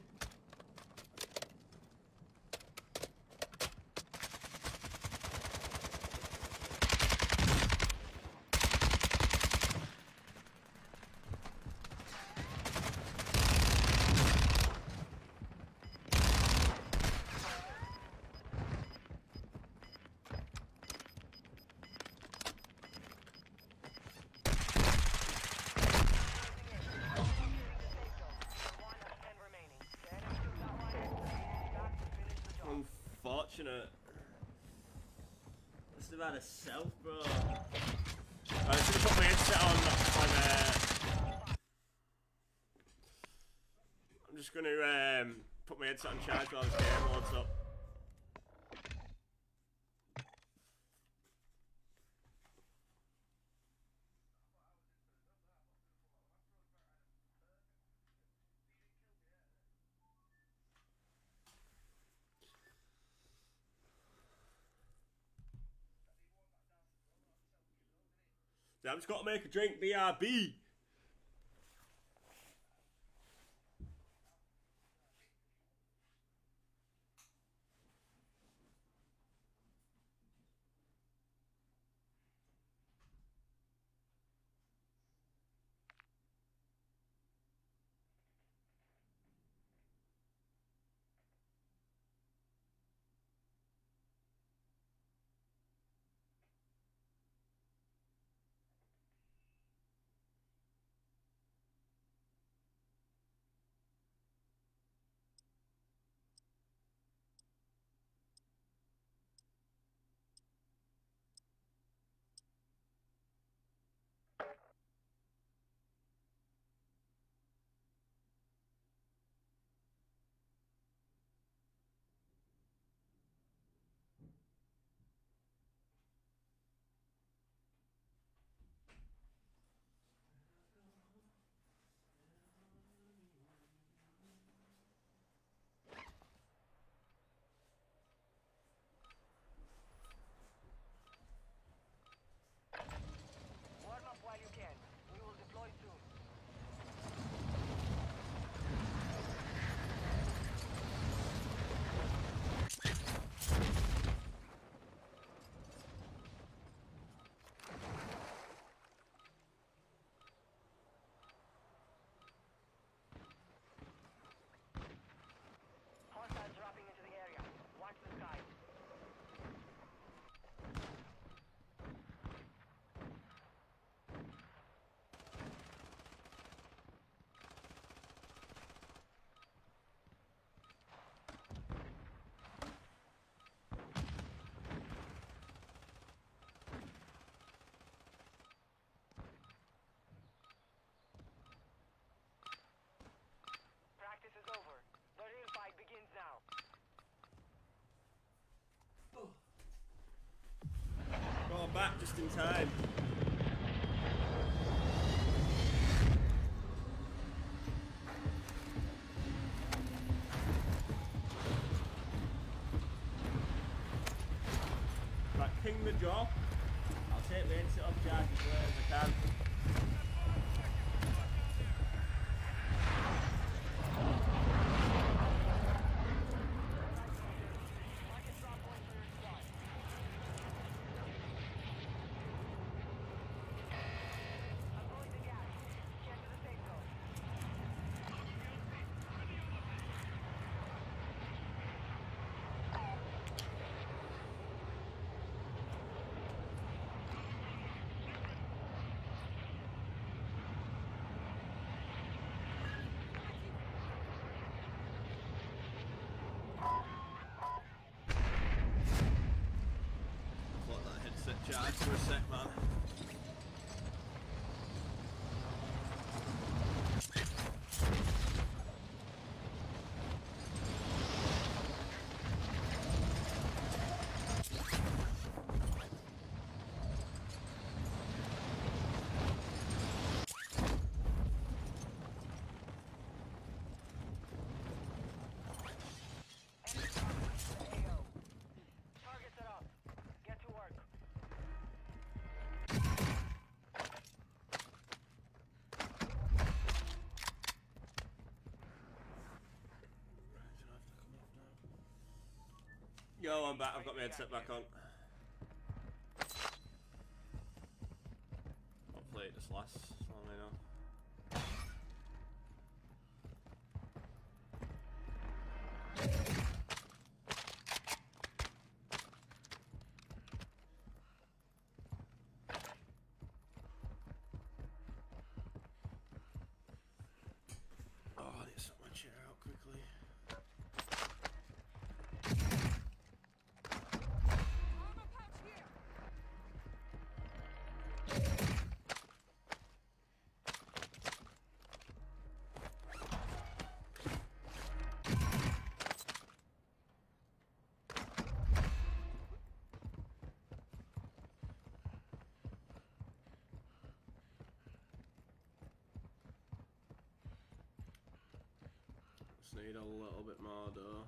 Have had bro. Put my headset on. on uh, I'm just gonna um, put my headset on charge while this game loads up. I've just got to make a drink, BRB. Back just in time. Right, king the job. I'll take the exit off charge as late as I can. I'm going to gas. Get to the safe zone. Let that charge for a sec, man. AO. Targets are up. Get to work. Yo, I'm back. I've got my headset back on. Hopefully it just lasts just need a little bit more though.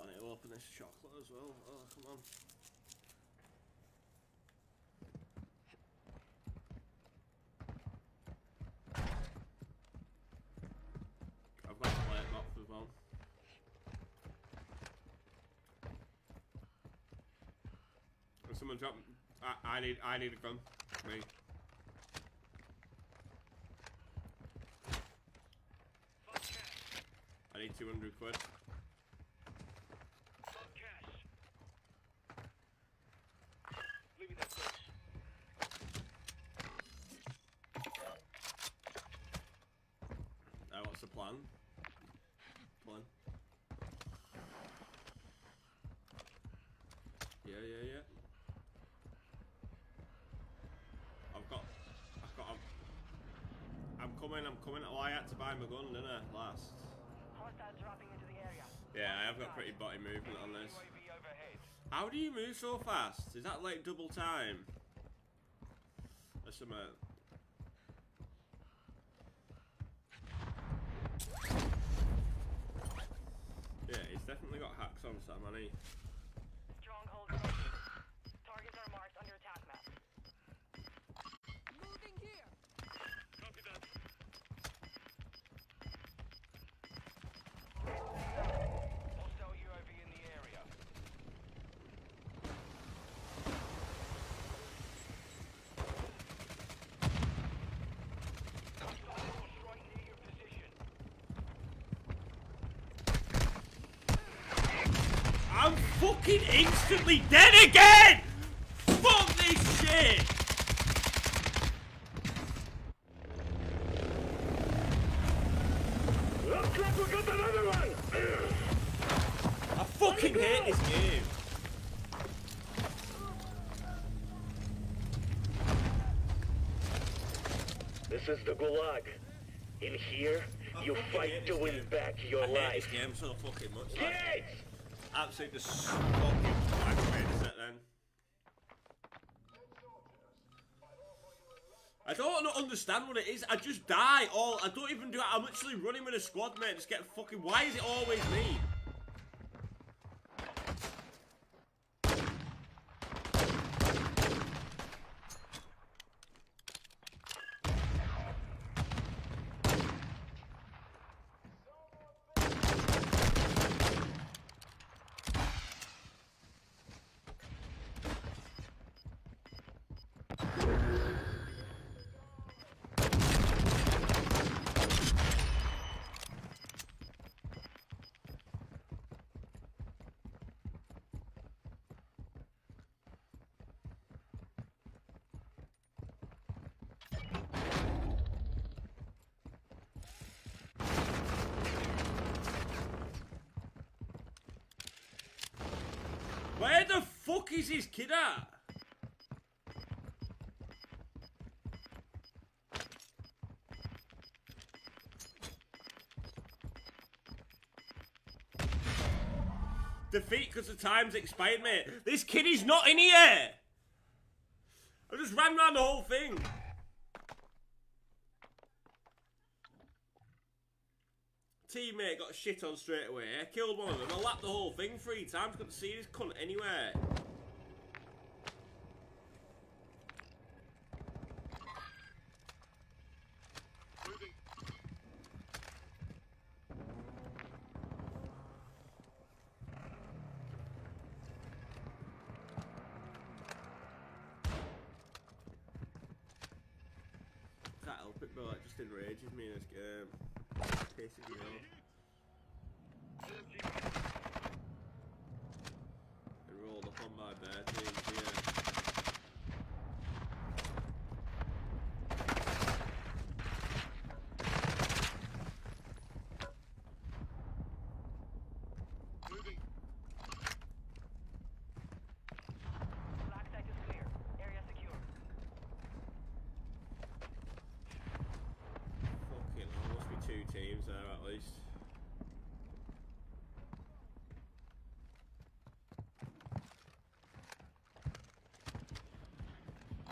I need to open this chocolate as well. Oh, come on. I've got a plate box as well. And someone drop. I, I need. I need a gun. Me. Fuck cash. I need 200 quid. Fuck cash. Leave me that bitch. Uh, what's the plan? Plan. Yeah, yeah, yeah. I've got, I've got, I'm, I'm coming, I'm coming. Oh, I had to buy my gun, didn't I, last? Yeah, I have got pretty body movement on this. How do you move so fast? Is that like double time? That's some, Yeah, he's definitely got hacks on Sam, hasn't he? Stronghold located. Targets are marked under attack map. Moving here. Copy that. Hostile UAV in the area. Hostile force right near your position. I'm fucking instantly dead again! Fuck this shit! Looks like we got another one! I fucking hate this game. This is the Gulag. In here, I you fight to win game. back your I hate life. this game so fucking much. Yes! Absolutely fucking it then. I don't understand what it is. I just die. All I don't even do it. I'm literally running with a squad mate. Just get fucking. Why is it always me? Where the fuck is his kid at? Defeat because the time's expired, mate. This kid is not in here! I just ran around the whole thing. Teammate got shit on straight away. Killed one of them. I lapped the whole thing three times. Couldn't see this cunt anywhere. Moving. Can't help it, bro. It just enrages me in this game. Pisses me off. It rolled up on my bare team here. Moving. Black site is clear. Area secure. Fucking hell, must be two teams there at least.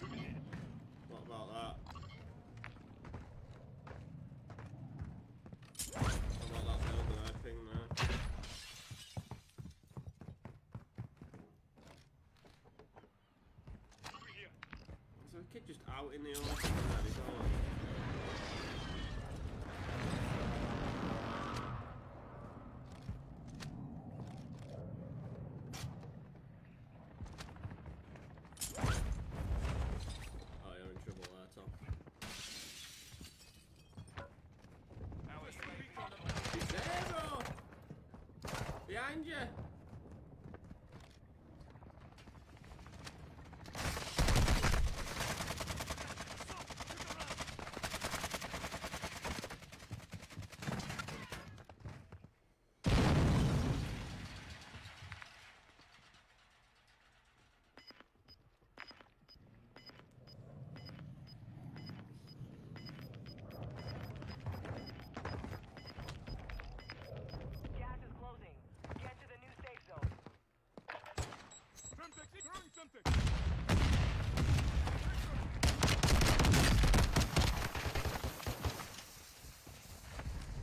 Moving in. What about that? Kid just out in the open. man, he's all- Oh, you're in trouble there, Tom. He's there, bro! Behind you! Gas is closing. Get to the new safe zone.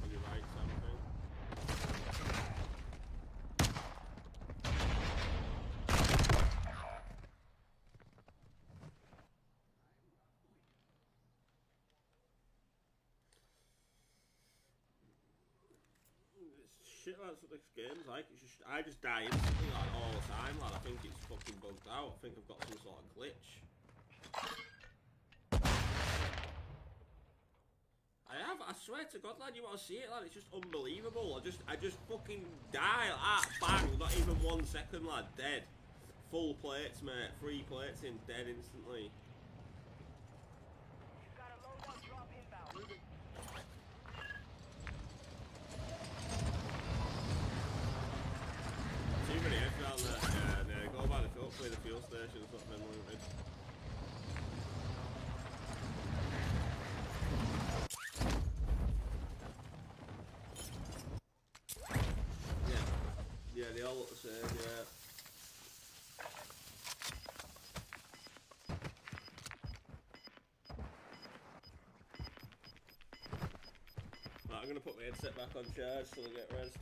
On your right, something. Shit, that's what this game's like. It's just, I just die instantly like all the time, lad. I think it's fucking bugged out. I think I've got some sort of glitch. I have, I swear to God, lad, you want to see it, lad? It's just unbelievable. I just, I just fucking die that, bang, not even one second, lad, dead. Full plates, mate, three plates in, dead instantly. Got a loadout drop inbound. Too many heads down there. Yeah, no, go by the fuel, Yeah, yeah, they all look the same, yeah. I'm gonna put my headset back on charge till I get rest.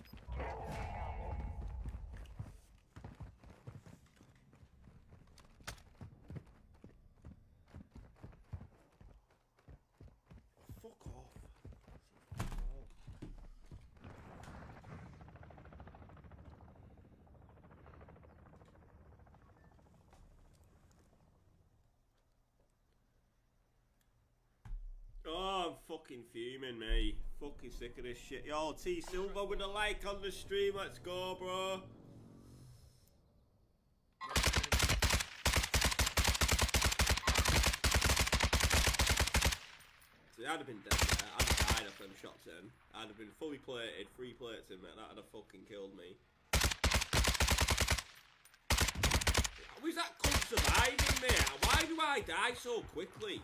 Fuck off. Oh, I'm fucking fuming, mate. Fucking sick of this shit. Yo, T Silver with a like on the stream. Let's go, bro. See, I'd have been dead. I'd have died off them shots in. I'd have been fully plated, three plates in there. That'd have fucking killed me. How is that cunt surviving, mate? Why do I die so quickly?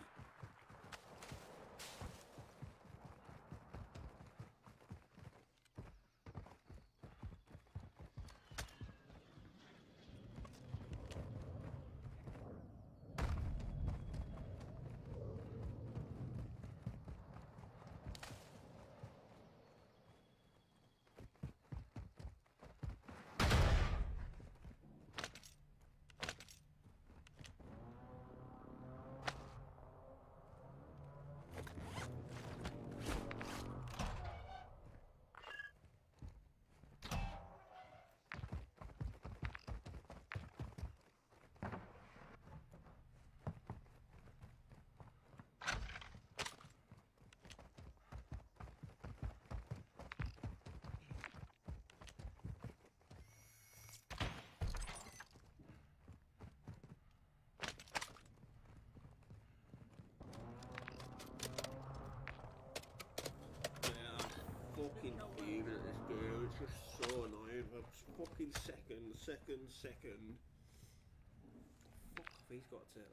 Yeah, I'm fucking fuming at this game. It's just so annoying. I'm just fucking second, second. Fuck he's got to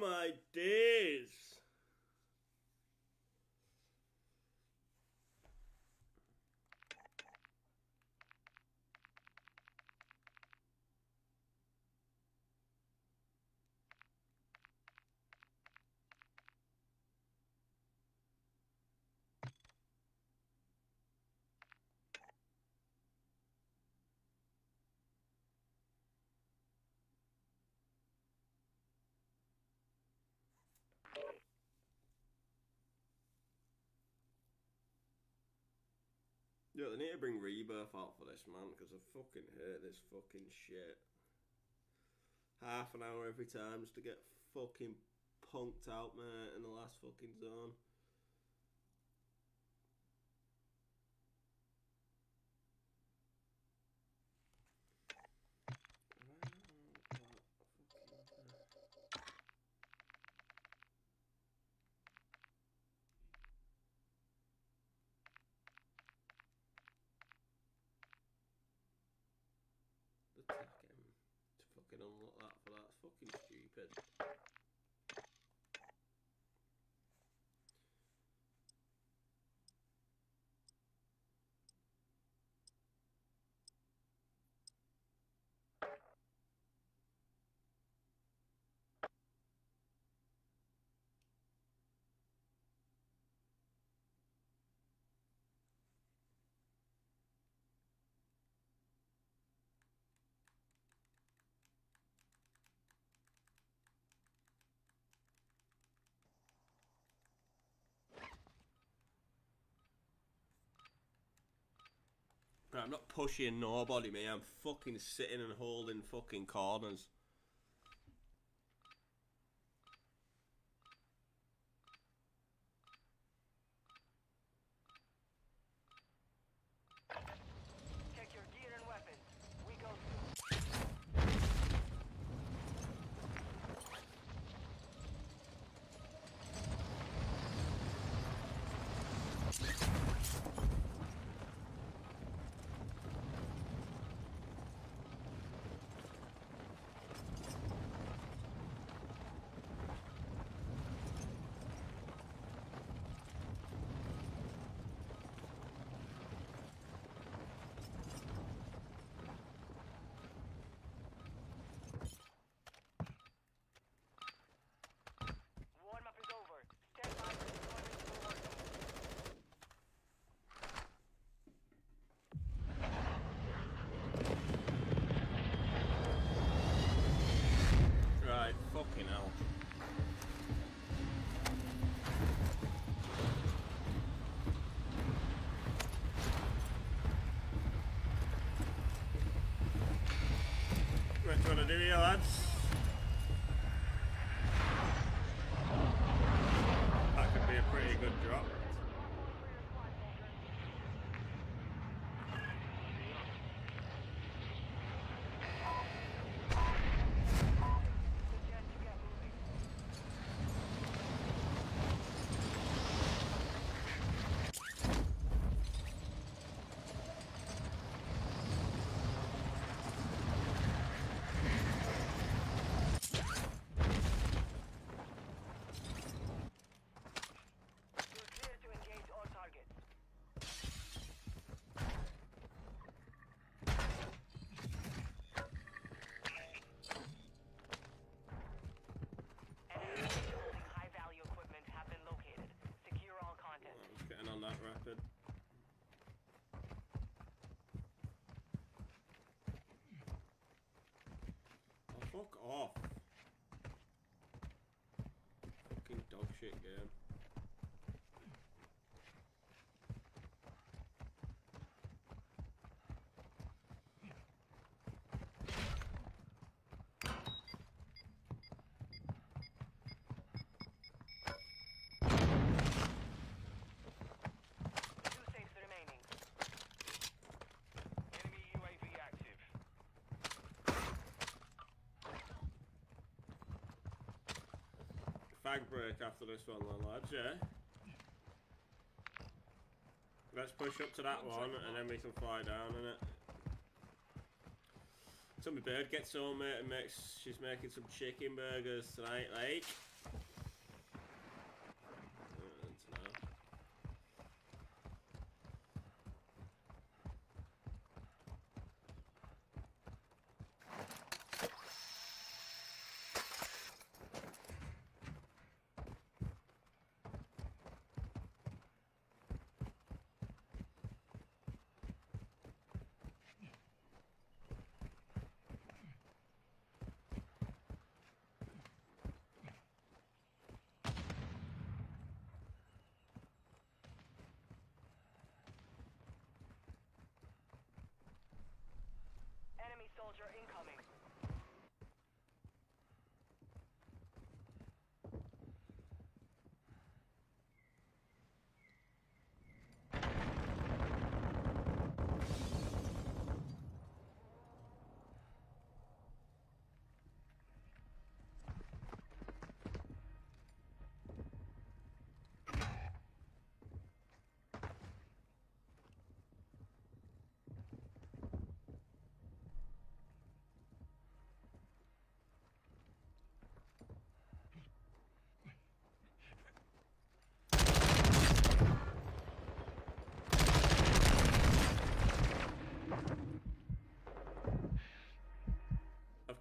my dear. Yeah, they need to bring Rebirth out for this, man, because I fucking hate this fucking shit. Half an hour every time just to get fucking punked out, mate, in the last fucking zone. Attack him fucking unlock that for that. It's fucking stupid. I'm not pushing nobody, me. I'm fucking sitting and holding fucking corners. Fuck off. Fucking dog shit game. Two safes remaining. Enemy UAV active. Break after this one, then, lads, yeah? Let's push up to that one and then we can fly down, innit? So my bird gets home, mate, and makes she's making some chicken burgers tonight, like.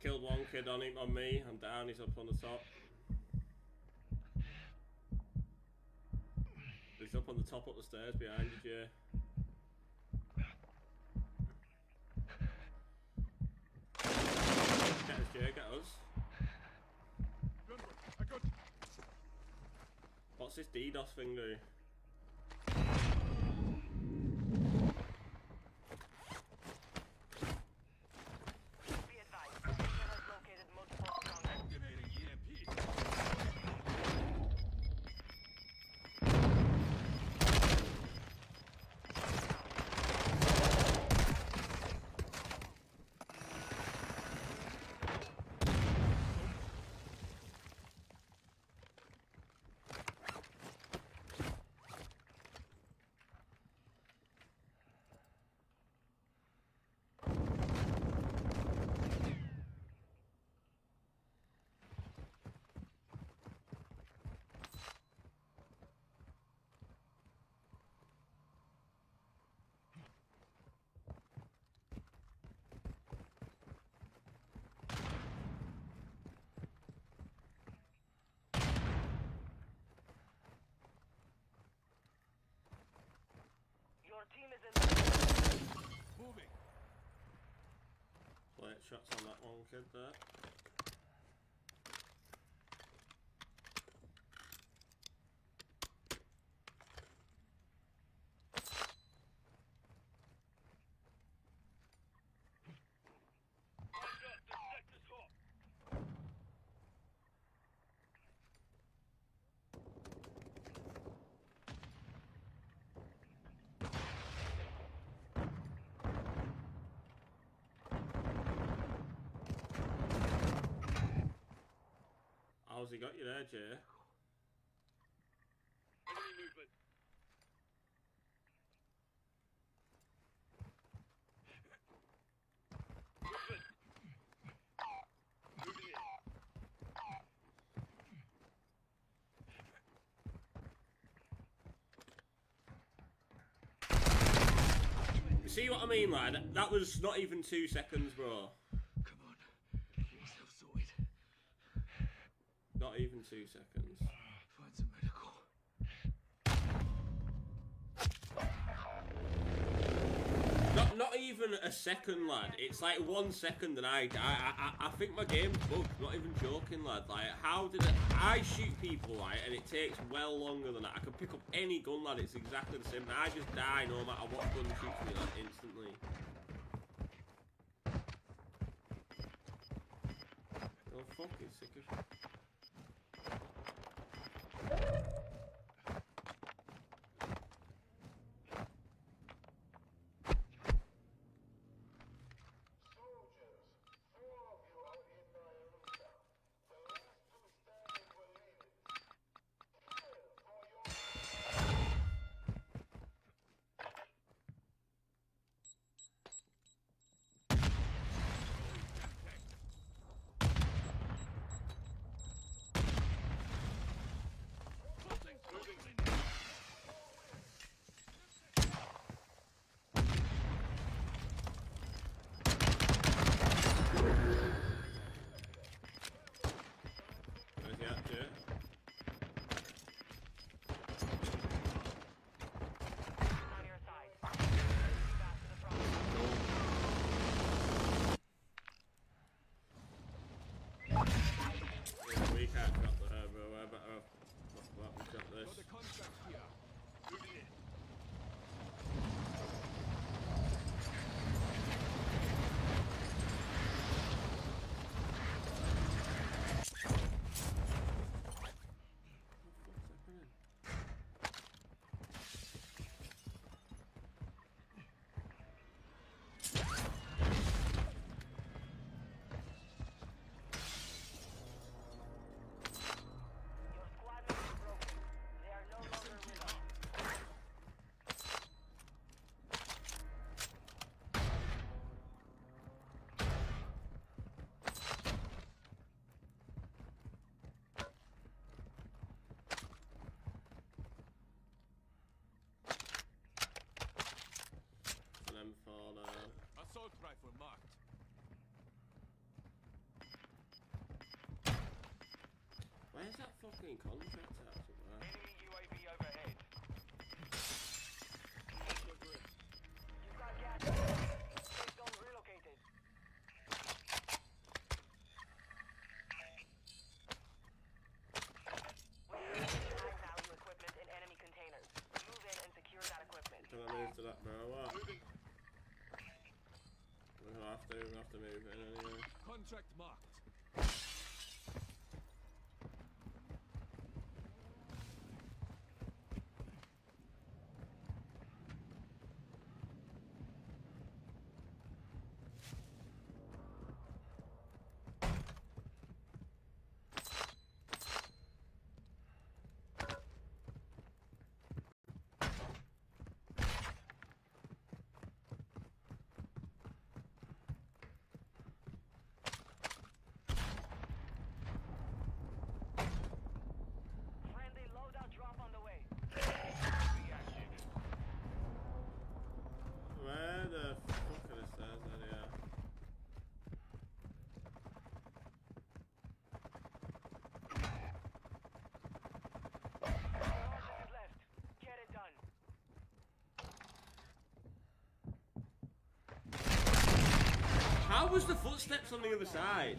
Kid on him, on me. I'm down, he's up on the top. He's up on the top up the stairs behind you, Jay. Get us, Jay, get us. What's this DDoS thing do? Shots on that one kid there. Roger, this sector's hot. How's he got you there, Jay? Enemy movement. See what I mean, lad? That was not even two seconds, bro. Come on. Get yourself sorted. Not even two seconds. Find some medical. Not not even a second, lad. It's like one second and I die. I, I, I think my game's bugged. Not even joking, lad. Like, how did it... I shoot people, right, and it takes well longer than that. I can pick up any gun, lad. It's exactly the same. I just die no matter what gun shoots me, lad, instantly. Fucking contract at somewhere? Enemy UAV overhead. You got gas. Safe zone relocated. We have high value equipment in enemy containers. Move in and secure that equipment. Can I move to that bro? What? Moving. We'll have to, we'll have to move in anyway. Contract marked. Friendly loadout drop on the way. Reaction. Where the fuck are the stairs at here? Four options left. Get it done. How was the footsteps on the other side?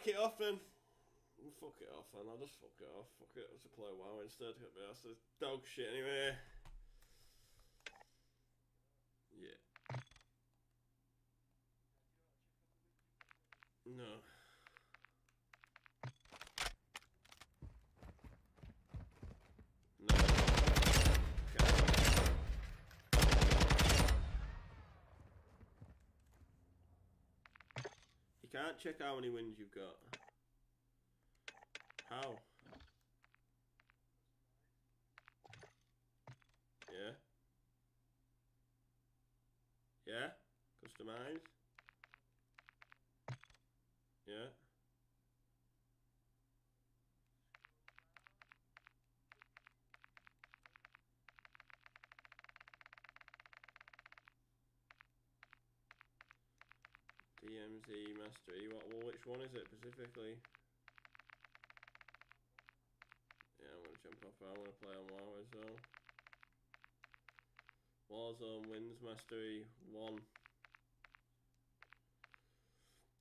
Fuck it off then. Fuck it off then. I'll just fuck it off. Fuck it. Let's play WoW instead. Ass. It's dog shit anyway. Yeah. No. No. Okay. You check how many wins you've got. How? Yeah. Yeah. Customize. Yeah. DMZ Mastery. What? Well, which one is it specifically? Yeah, I'm gonna jump off. I want to play on WoW as well. Warzone wins Mastery one.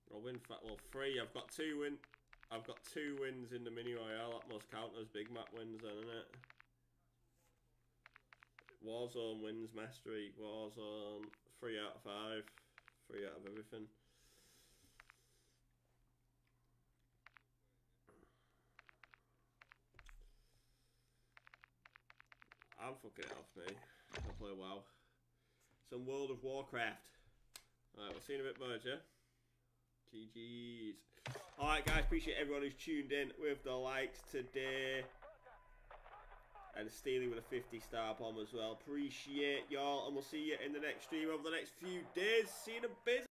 I'll win fat. Well, three. I've got two win. I've got two wins in the mini royale. That must count as big map wins, then, isn't it? Warzone wins Mastery. Warzone three out of five. Three out of everything. I'm fucking it off, me. I'll play WoW. Some World of Warcraft. Alright, we'll see you in a bit, yeah? GG's. Alright, guys, appreciate everyone who's tuned in with the likes today. And Steely with a 50 star bomb as well. Appreciate y'all, and we'll see you in the next stream over the next few days. See you in a bit.